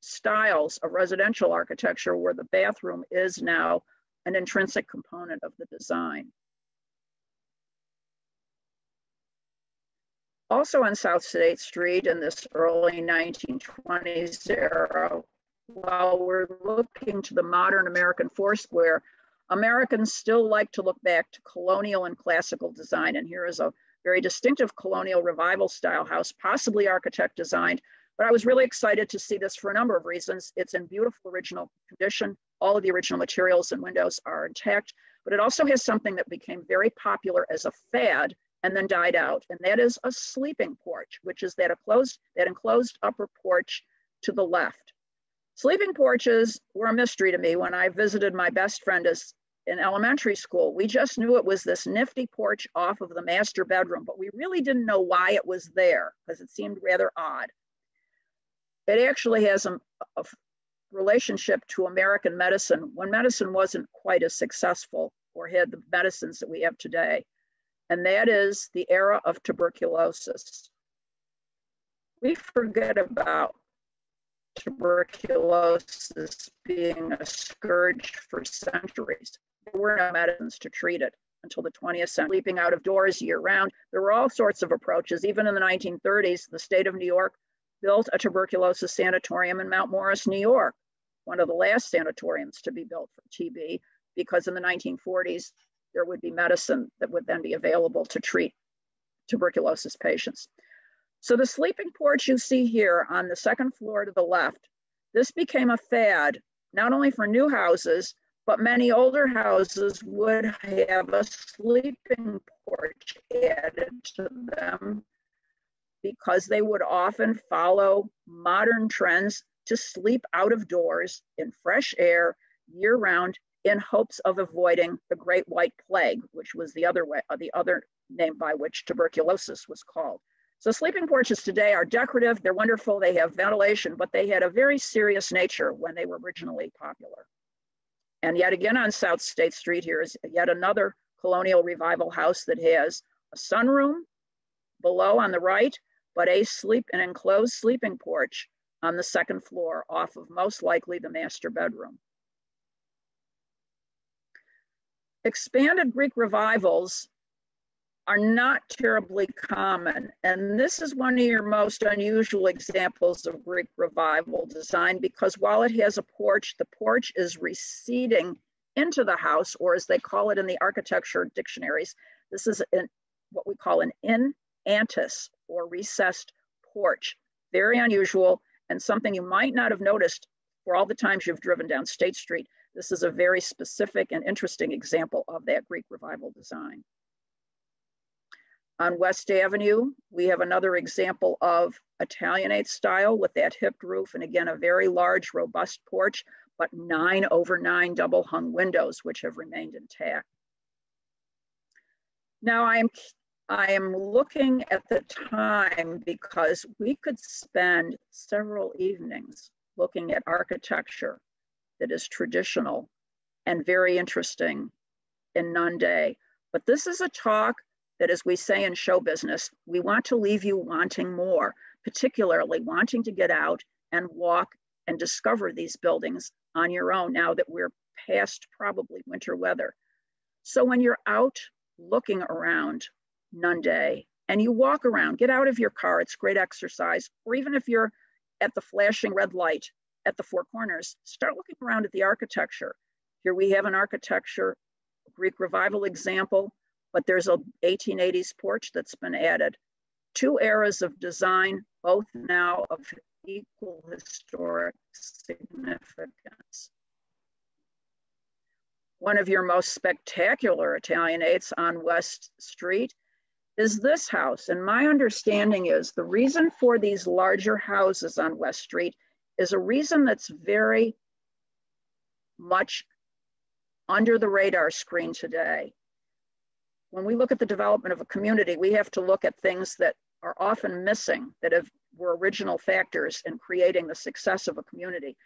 styles of residential architecture where the bathroom is now an intrinsic component of the design. Also on South State Street in this early 1920s era, while we're looking to the modern American Foursquare, Americans still like to look back to colonial and classical design. And here is a very distinctive colonial revival style house, possibly architect designed. But I was really excited to see this for a number of reasons. It's in beautiful original condition. All of the original materials and windows are intact, but it also has something that became very popular as a fad and then died out. And that is a sleeping porch, which is that, closed, that enclosed upper porch to the left. Sleeping porches were a mystery to me when I visited my best friend as in elementary school. We just knew it was this nifty porch off of the master bedroom, but we really didn't know why it was there because it seemed rather odd. It actually has a, a uh, relationship to American medicine when medicine wasn't quite as successful or had the medicines that we have today and that is the era of tuberculosis. We forget about tuberculosis being a scourge for centuries. There were no medicines to treat it until the 20th century, sleeping out of doors year round. There were all sorts of approaches. Even in the 1930s, the state of New York built a tuberculosis sanatorium in Mount Morris, New York, one of the last sanatoriums to be built for TB, because in the 1940s, there would be medicine that would then be available to treat tuberculosis patients. So the sleeping porch you see here on the second floor to the left, this became a fad, not only for new houses, but many older houses would have a sleeping porch added to them because they would often follow modern trends to sleep out of doors in fresh air year round in hopes of avoiding the Great White Plague, which was the other way, the other name by which tuberculosis was called. So sleeping porches today are decorative, they're wonderful, they have ventilation, but they had a very serious nature when they were originally popular. And yet again on South State Street here is yet another colonial revival house that has a sunroom below on the right, but a sleep, an enclosed sleeping porch on the second floor off of most likely the master bedroom. expanded Greek revivals are not terribly common. And this is one of your most unusual examples of Greek revival design because while it has a porch, the porch is receding into the house, or as they call it in the architecture dictionaries, this is an, what we call an in antis or recessed porch. Very unusual and something you might not have noticed for all the times you've driven down State Street this is a very specific and interesting example of that Greek revival design. On West Avenue, we have another example of Italianate style with that hipped roof and again, a very large, robust porch, but nine over nine double hung windows, which have remained intact. Now I am, I am looking at the time because we could spend several evenings looking at architecture that is traditional and very interesting in Nunda. But this is a talk that, as we say in show business, we want to leave you wanting more, particularly wanting to get out and walk and discover these buildings on your own now that we're past probably winter weather. So when you're out looking around Nunda and you walk around, get out of your car, it's great exercise, or even if you're at the flashing red light at the Four Corners, start looking around at the architecture. Here we have an architecture Greek revival example, but there's a 1880s porch that's been added two eras of design, both now of equal historic significance. One of your most spectacular Italianates on West Street is this house. And my understanding is the reason for these larger houses on West Street is a reason that's very much under the radar screen today. When we look at the development of a community, we have to look at things that are often missing that have, were original factors in creating the success of a community.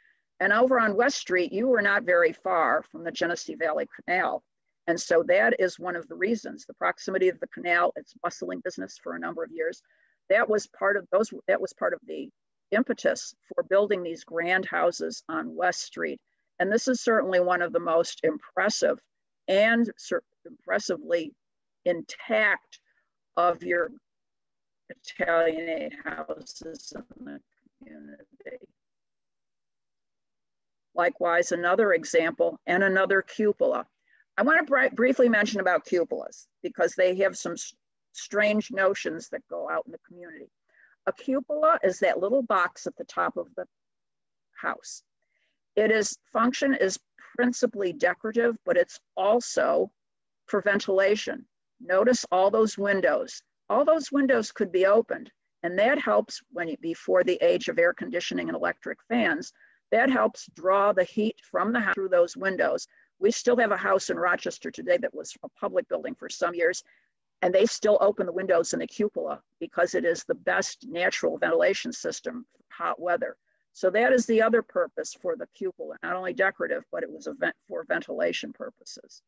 And over on West Street, you were not very far from the Genesee Valley Canal. And so that is one of the reasons, the proximity of the canal, its bustling business for a number of years. That was part of those, that was part of the impetus for building these grand houses on West Street. And this is certainly one of the most impressive and impressively intact of your Italianate houses in the community. Likewise, another example and another cupola. I want to briefly mention about cupolas because they have some strange notions that go out in the community. A cupola is that little box at the top of the house. It is function is principally decorative, but it's also for ventilation. Notice all those windows. All those windows could be opened, and that helps when you, before the age of air conditioning and electric fans, that helps draw the heat from the house through those windows. We still have a house in Rochester today that was a public building for some years, and they still open the windows in the cupola because it is the best natural ventilation system for hot weather. So that is the other purpose for the cupola, not only decorative, but it was a vent for ventilation purposes.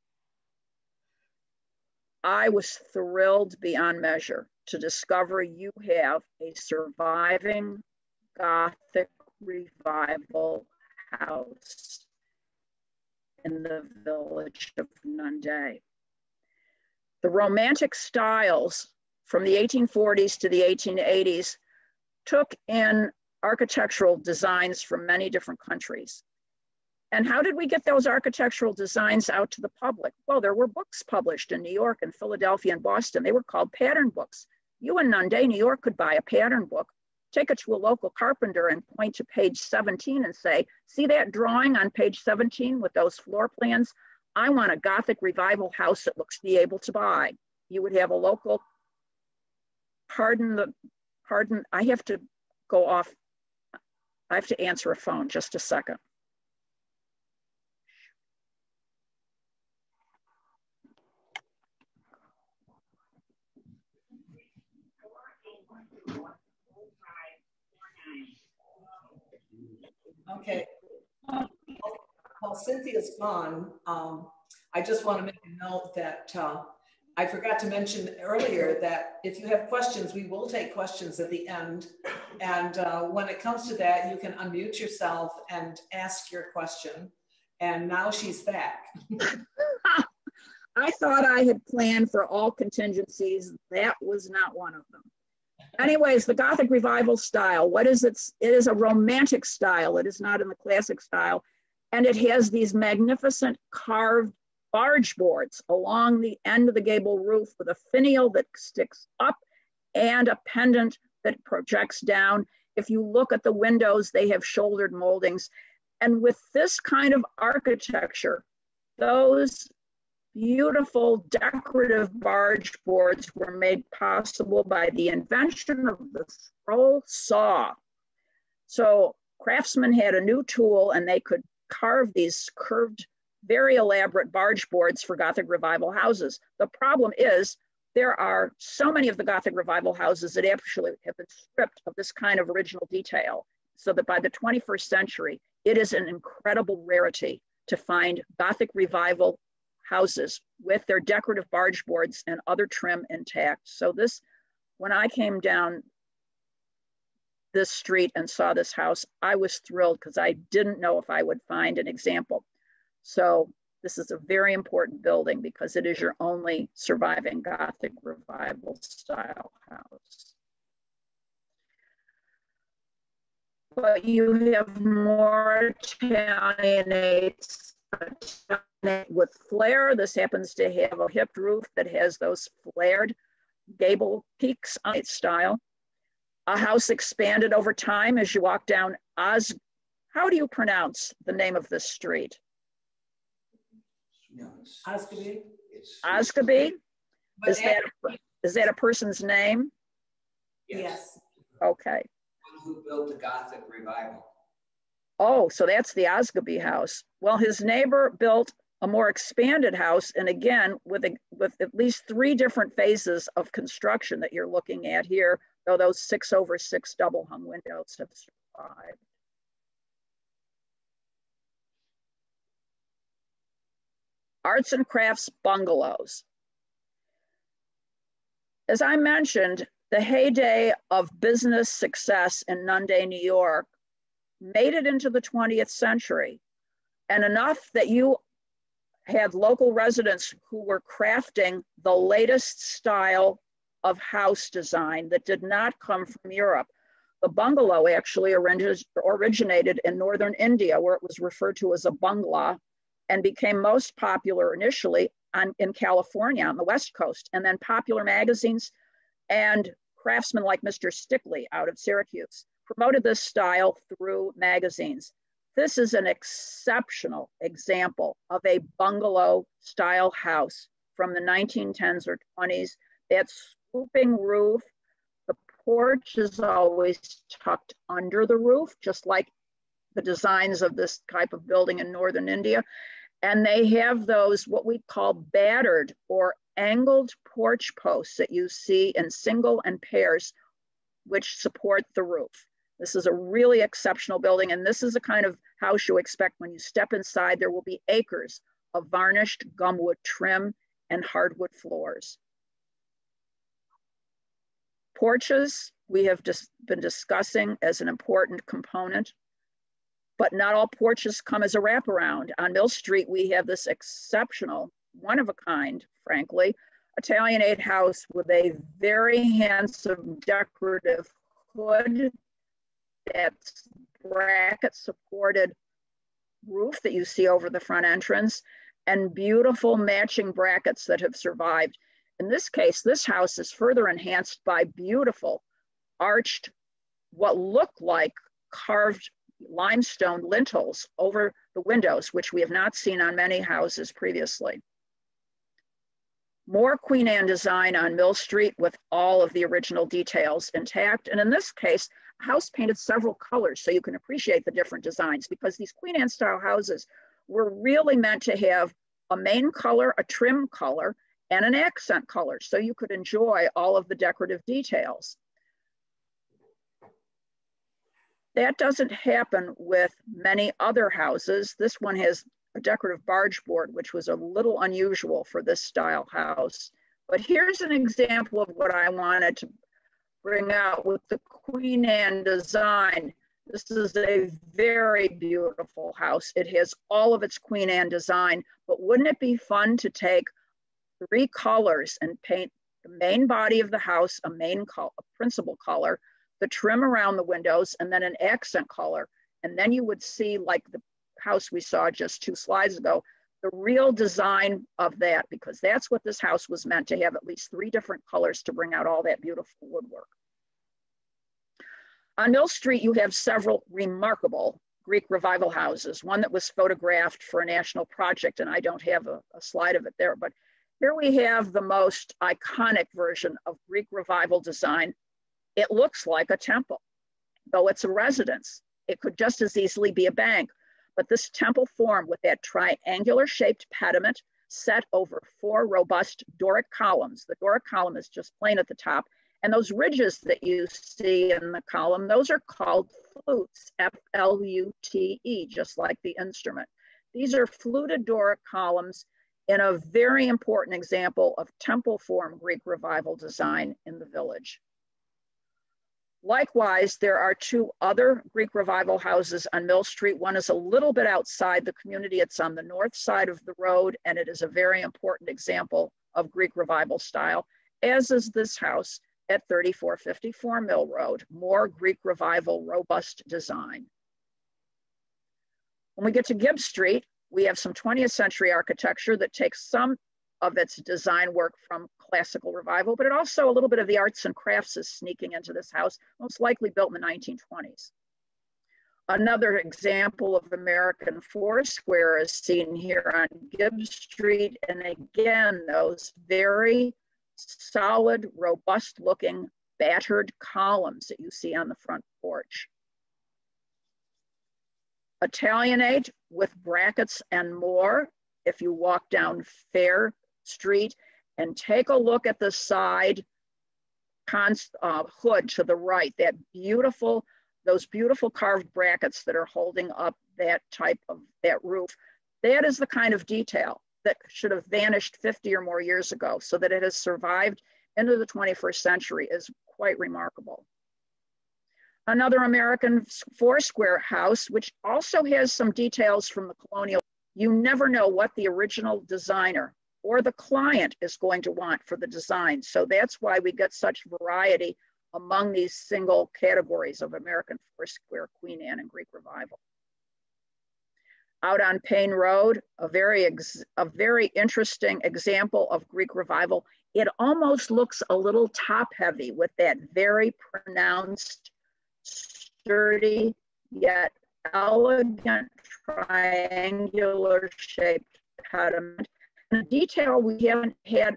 I was thrilled beyond measure to discover you have a surviving Gothic revival house in the village of Nunda. The Romantic styles from the 1840s to the 1880s took in architectural designs from many different countries. And how did we get those architectural designs out to the public? Well, there were books published in New York and Philadelphia and Boston. They were called pattern books. You in Nunda, New York could buy a pattern book, take it to a local carpenter and point to page 17 and say, see that drawing on page 17 with those floor plans? I want a Gothic revival house that looks to be able to buy. You would have a local, pardon the, pardon, I have to go off. I have to answer a phone, just a second. Okay. While Cynthia's gone, um, I just want to make a note that uh, I forgot to mention earlier that if you have questions, we will take questions at the end. And uh, when it comes to that, you can unmute yourself and ask your question. And now she's back. I thought I had planned for all contingencies. That was not one of them. Anyways, the Gothic revival style, what is it? It is a romantic style. It is not in the classic style. And it has these magnificent carved barge boards along the end of the gable roof with a finial that sticks up and a pendant that projects down. If you look at the windows, they have shouldered moldings. And with this kind of architecture, those beautiful decorative barge boards were made possible by the invention of the scroll saw. So craftsmen had a new tool and they could carve these curved, very elaborate barge boards for Gothic revival houses. The problem is there are so many of the Gothic revival houses that actually have been stripped of this kind of original detail so that by the 21st century, it is an incredible rarity to find Gothic revival houses with their decorative barge boards and other trim intact. So this, when I came down this street and saw this house, I was thrilled because I didn't know if I would find an example. So this is a very important building because it is your only surviving Gothic revival style house. But you have more Italianates with flare. This happens to have a hipped roof that has those flared gable peaks on its style. A house expanded over time as you walk down Os. How do you pronounce the name of this street? No, Osgood. Osgood? Is that, a, is that a person's name? Yes. yes. Okay. Who built the Gothic revival? Oh, so that's the Osgood house. Well, his neighbor built a more expanded house, and again, with, a, with at least three different phases of construction that you're looking at here, though those six over six double hung windows have survived. Arts and crafts bungalows. As I mentioned, the heyday of business success in Nunda, New York made it into the 20th century and enough that you had local residents who were crafting the latest style of house design that did not come from Europe. The bungalow actually originated in northern India, where it was referred to as a bungalow, and became most popular initially on, in California on the West Coast. And then popular magazines and craftsmen like Mr. Stickley out of Syracuse promoted this style through magazines. This is an exceptional example of a bungalow style house from the 1910s or 20s. That swooping roof, the porch is always tucked under the roof, just like the designs of this type of building in Northern India. And they have those, what we call battered or angled porch posts that you see in single and pairs, which support the roof. This is a really exceptional building, and this is the kind of house you expect when you step inside. There will be acres of varnished gumwood trim and hardwood floors. Porches, we have just been discussing as an important component, but not all porches come as a wraparound. On Mill Street, we have this exceptional, one of a kind, frankly, Italianate house with a very handsome decorative hood that's bracket supported roof that you see over the front entrance and beautiful matching brackets that have survived. In this case, this house is further enhanced by beautiful arched, what look like carved limestone lintels over the windows, which we have not seen on many houses previously. More Queen Anne design on Mill Street with all of the original details intact. And in this case, house painted several colors so you can appreciate the different designs because these Queen Anne style houses were really meant to have a main color, a trim color, and an accent color so you could enjoy all of the decorative details. That doesn't happen with many other houses. This one has a decorative barge board, which was a little unusual for this style house. But here's an example of what I wanted to bring out with the Queen Anne design. This is a very beautiful house. It has all of its Queen Anne design, but wouldn't it be fun to take three colors and paint the main body of the house, a main color, a principal color, the trim around the windows, and then an accent color. And then you would see like the house we saw just two slides ago, the real design of that, because that's what this house was meant to have at least three different colors to bring out all that beautiful woodwork. On Mill Street, you have several remarkable Greek revival houses, one that was photographed for a national project, and I don't have a, a slide of it there, but here we have the most iconic version of Greek revival design. It looks like a temple, though it's a residence. It could just as easily be a bank but this temple form with that triangular shaped pediment set over four robust Doric columns. The Doric column is just plain at the top. And those ridges that you see in the column, those are called flutes, F-L-U-T-E, just like the instrument. These are fluted Doric columns in a very important example of temple form Greek revival design in the village. Likewise, there are two other Greek revival houses on Mill Street. One is a little bit outside the community. It's on the north side of the road, and it is a very important example of Greek revival style, as is this house at 3454 Mill Road, more Greek revival robust design. When we get to Gibbs Street, we have some 20th century architecture that takes some of its design work from classical revival, but it also a little bit of the arts and crafts is sneaking into this house, most likely built in the 1920s. Another example of American Foursquare is seen here on Gibbs Street. And again, those very solid, robust looking battered columns that you see on the front porch. Italianate with brackets and more. If you walk down Fair Street and take a look at the side uh, hood to the right, that beautiful, those beautiful carved brackets that are holding up that type of that roof. That is the kind of detail that should have vanished 50 or more years ago so that it has survived into the 21st century is quite remarkable. Another American four square house, which also has some details from the colonial. You never know what the original designer or the client is going to want for the design. So that's why we get such variety among these single categories of American four square, Queen Anne, and Greek Revival. Out on Payne Road, a very, a very interesting example of Greek Revival. It almost looks a little top heavy with that very pronounced sturdy yet elegant triangular shaped pediment. And a detail we haven't had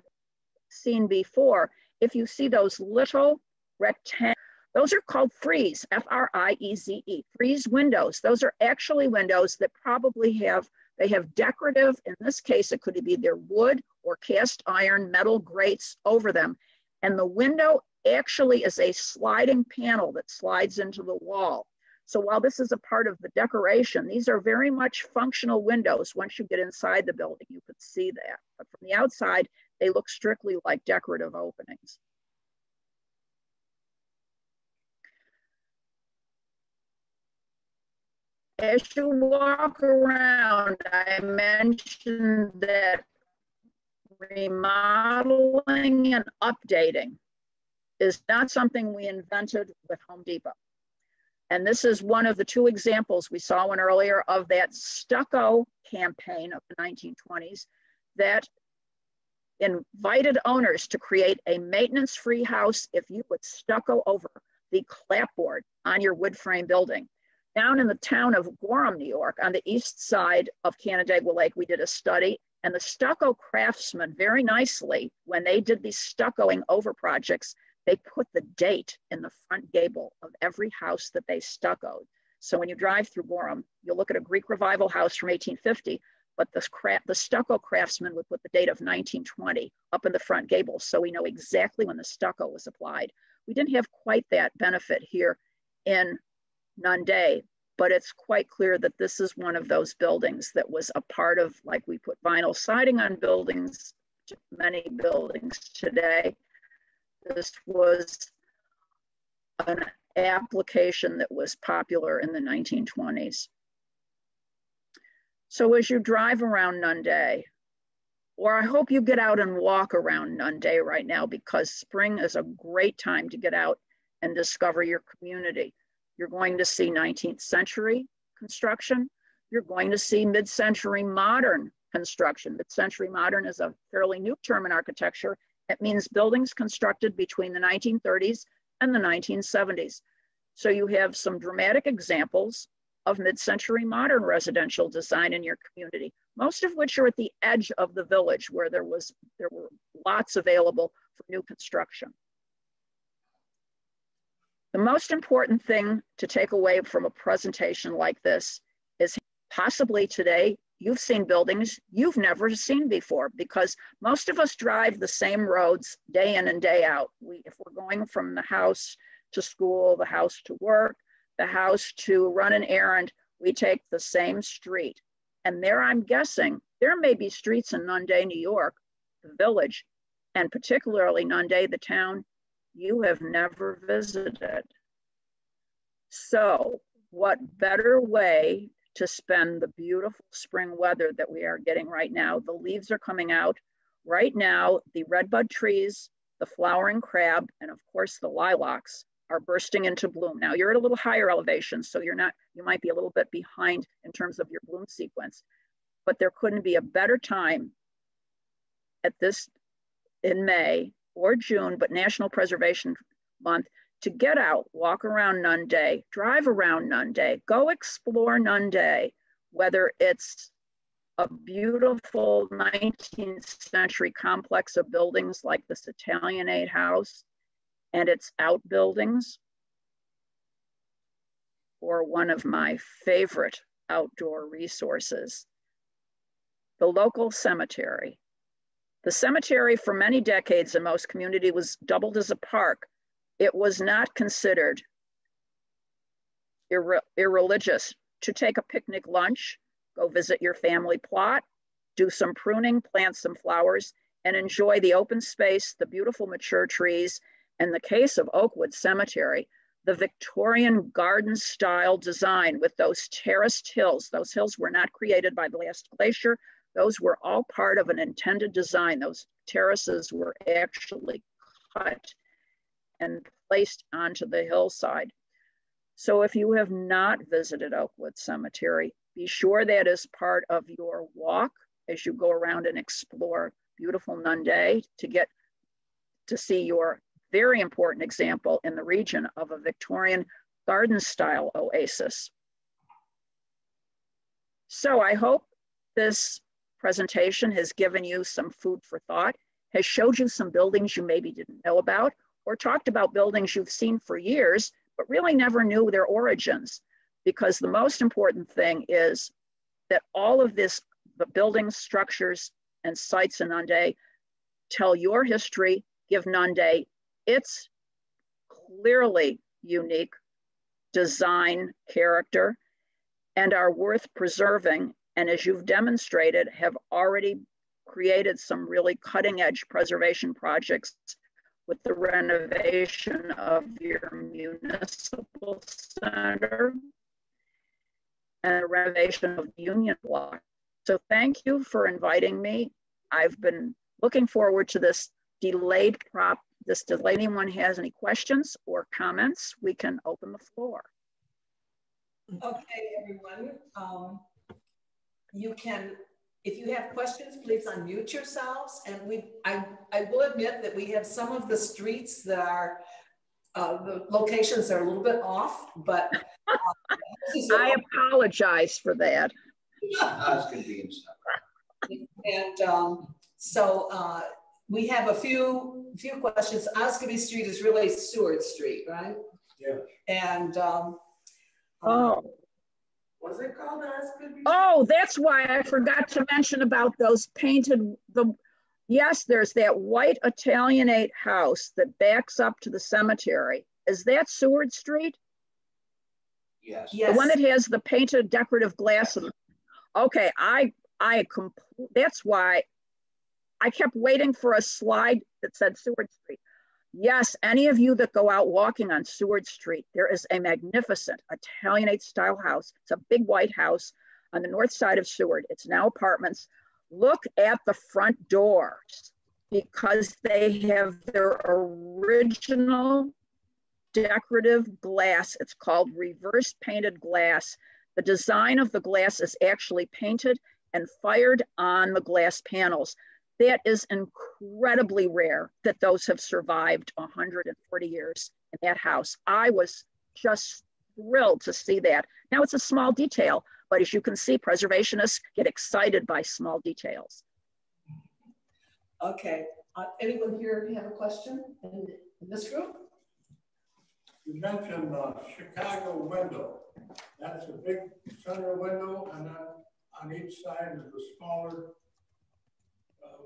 seen before, if you see those little rectangles, those are called frieze, F-R-I-E-Z-E, frieze windows. Those are actually windows that probably have, they have decorative, in this case, it could be their wood or cast iron metal grates over them. And the window actually is a sliding panel that slides into the wall. So while this is a part of the decoration, these are very much functional windows. Once you get inside the building, you could see that. But from the outside, they look strictly like decorative openings. As you walk around, I mentioned that remodeling and updating is not something we invented with Home Depot. And this is one of the two examples we saw one earlier of that stucco campaign of the 1920s that invited owners to create a maintenance free house if you would stucco over the clapboard on your wood frame building. Down in the town of Gorham, New York, on the east side of Canandaigua Lake, we did a study and the stucco craftsmen very nicely, when they did these stuccoing over projects, they put the date in the front gable of every house that they stuccoed. So when you drive through Gorham, you'll look at a Greek revival house from 1850, but the, the stucco craftsman would put the date of 1920 up in the front gable so we know exactly when the stucco was applied. We didn't have quite that benefit here in Nunda, but it's quite clear that this is one of those buildings that was a part of, like we put vinyl siding on buildings, many buildings today, this was an application that was popular in the 1920s. So as you drive around Nunda, or I hope you get out and walk around Nunda right now because spring is a great time to get out and discover your community. You're going to see 19th century construction. You're going to see mid-century modern construction. Mid-century modern is a fairly new term in architecture it means buildings constructed between the 1930s and the 1970s. So you have some dramatic examples of mid-century modern residential design in your community, most of which are at the edge of the village where there was there were lots available for new construction. The most important thing to take away from a presentation like this is possibly today you've seen buildings you've never seen before because most of us drive the same roads day in and day out. We, if we're going from the house to school, the house to work, the house to run an errand, we take the same street. And there, I'm guessing, there may be streets in Nunda, New York, the village, and particularly Nunda, the town, you have never visited. So, what better way to spend the beautiful spring weather that we are getting right now. The leaves are coming out. Right now, the redbud trees, the flowering crab, and of course the lilacs are bursting into bloom. Now you're at a little higher elevation, so you're not, you might be a little bit behind in terms of your bloom sequence, but there couldn't be a better time at this in May or June, but National Preservation Month, to get out, walk around Nunda, drive around Nunda, go explore Nunda, whether it's a beautiful 19th century complex of buildings like this Italianate house and its outbuildings, or one of my favorite outdoor resources, the local cemetery. The cemetery for many decades in most community was doubled as a park. It was not considered irre irreligious to take a picnic lunch, go visit your family plot, do some pruning, plant some flowers, and enjoy the open space, the beautiful mature trees. In the case of Oakwood Cemetery, the Victorian garden style design with those terraced hills. Those hills were not created by the last glacier. Those were all part of an intended design. Those terraces were actually cut and placed onto the hillside. So if you have not visited Oakwood Cemetery, be sure that is part of your walk as you go around and explore beautiful Nunda to get to see your very important example in the region of a Victorian garden style oasis. So I hope this presentation has given you some food for thought, has showed you some buildings you maybe didn't know about, or talked about buildings you've seen for years, but really never knew their origins. Because the most important thing is that all of this, the buildings, structures, and sites in Nunda tell your history, give Nunda its clearly unique design character and are worth preserving. And as you've demonstrated, have already created some really cutting edge preservation projects with the renovation of your municipal center and the renovation of Union Block. So thank you for inviting me. I've been looking forward to this delayed prop this, does anyone has any questions or comments, we can open the floor. Okay, everyone. Um, you can, if you have questions, please unmute yourselves. And we, I, I will admit that we have some of the streets that are, uh, the locations are a little bit off, but. Uh, I apologize for that. and um, so uh, we have a few few questions. Oskabee Street is really Seward Street, right? Yeah. And um, oh. Was it called Oskabee? Oh, that's why I forgot to mention about those painted the yes, there's that white Italianate house that backs up to the cemetery. Is that Seward Street? Yes. yes. The one that has the painted decorative glass. Yes. Okay, I I that's why I kept waiting for a slide that said Seward Street. Yes, any of you that go out walking on Seward Street, there is a magnificent Italianate style house. It's a big white house on the north side of Seward. It's now apartments. Look at the front doors because they have their original decorative glass. It's called reverse painted glass. The design of the glass is actually painted and fired on the glass panels that is incredibly rare that those have survived 140 years in that house. I was just thrilled to see that. Now it's a small detail, but as you can see, preservationists get excited by small details. Okay, uh, anyone here have a question in, in this room? You mentioned the Chicago window. That's a big center window, and then on each side is a smaller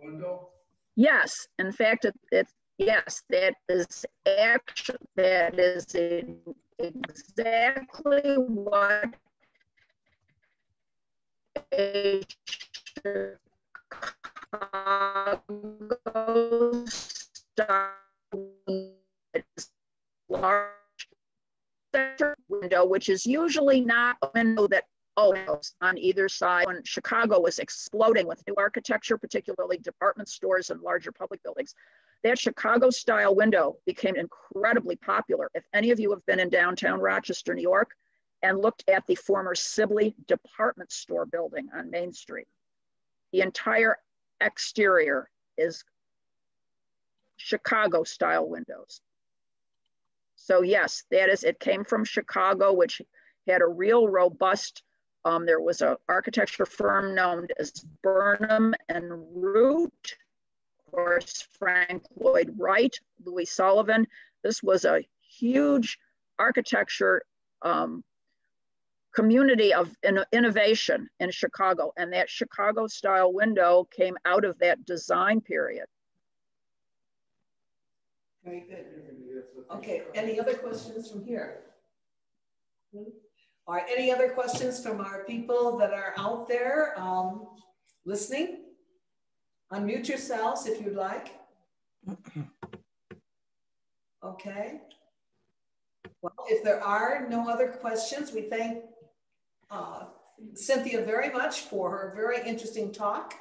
window? Yes, in fact, it, it yes, that is actually that is exactly what a Chicago large window, which is usually not a window that on either side when Chicago was exploding with new architecture, particularly department stores and larger public buildings. That Chicago style window became incredibly popular. If any of you have been in downtown Rochester, New York, and looked at the former Sibley department store building on Main Street, the entire exterior is Chicago style windows. So yes, that is, it came from Chicago, which had a real robust, um, there was an architecture firm known as Burnham and Root, of course, Frank Lloyd Wright, Louis Sullivan. This was a huge architecture um, community of in innovation in Chicago. And that Chicago style window came out of that design period. Very good. Okay, any other questions from here? All right, any other questions from our people that are out there um, listening? Unmute yourselves if you'd like. Okay. Well, if there are no other questions, we thank uh, Cynthia very much for her very interesting talk.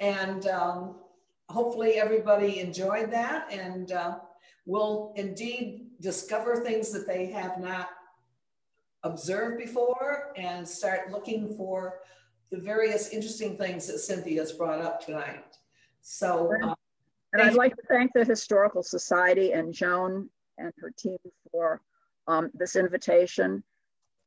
And um, hopefully everybody enjoyed that and uh, will indeed discover things that they have not observed before and start looking for the various interesting things that Cynthia's brought up tonight. So, uh, and I'd like to thank the Historical Society and Joan and her team for um, this invitation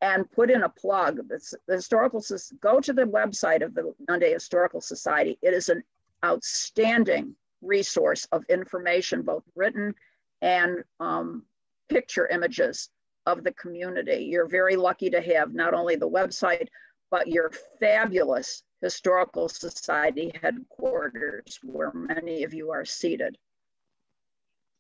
and put in a plug. The, the historical go to the website of the Nunda Historical Society. It is an outstanding resource of information, both written and um, picture images of the community. You're very lucky to have not only the website, but your fabulous Historical Society headquarters where many of you are seated.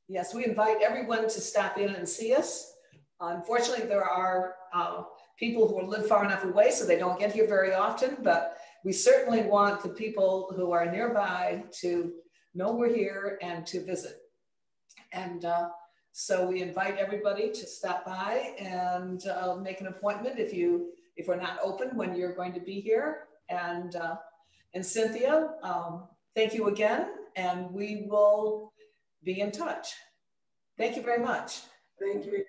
Yes, we invite everyone to stop in and see us. Unfortunately, there are uh, people who live far enough away so they don't get here very often, but we certainly want the people who are nearby to know we're here and to visit. And uh, so we invite everybody to stop by and uh, make an appointment if you if we're not open when you're going to be here. And uh, and Cynthia, um, thank you again, and we will be in touch. Thank you very much. Thank you.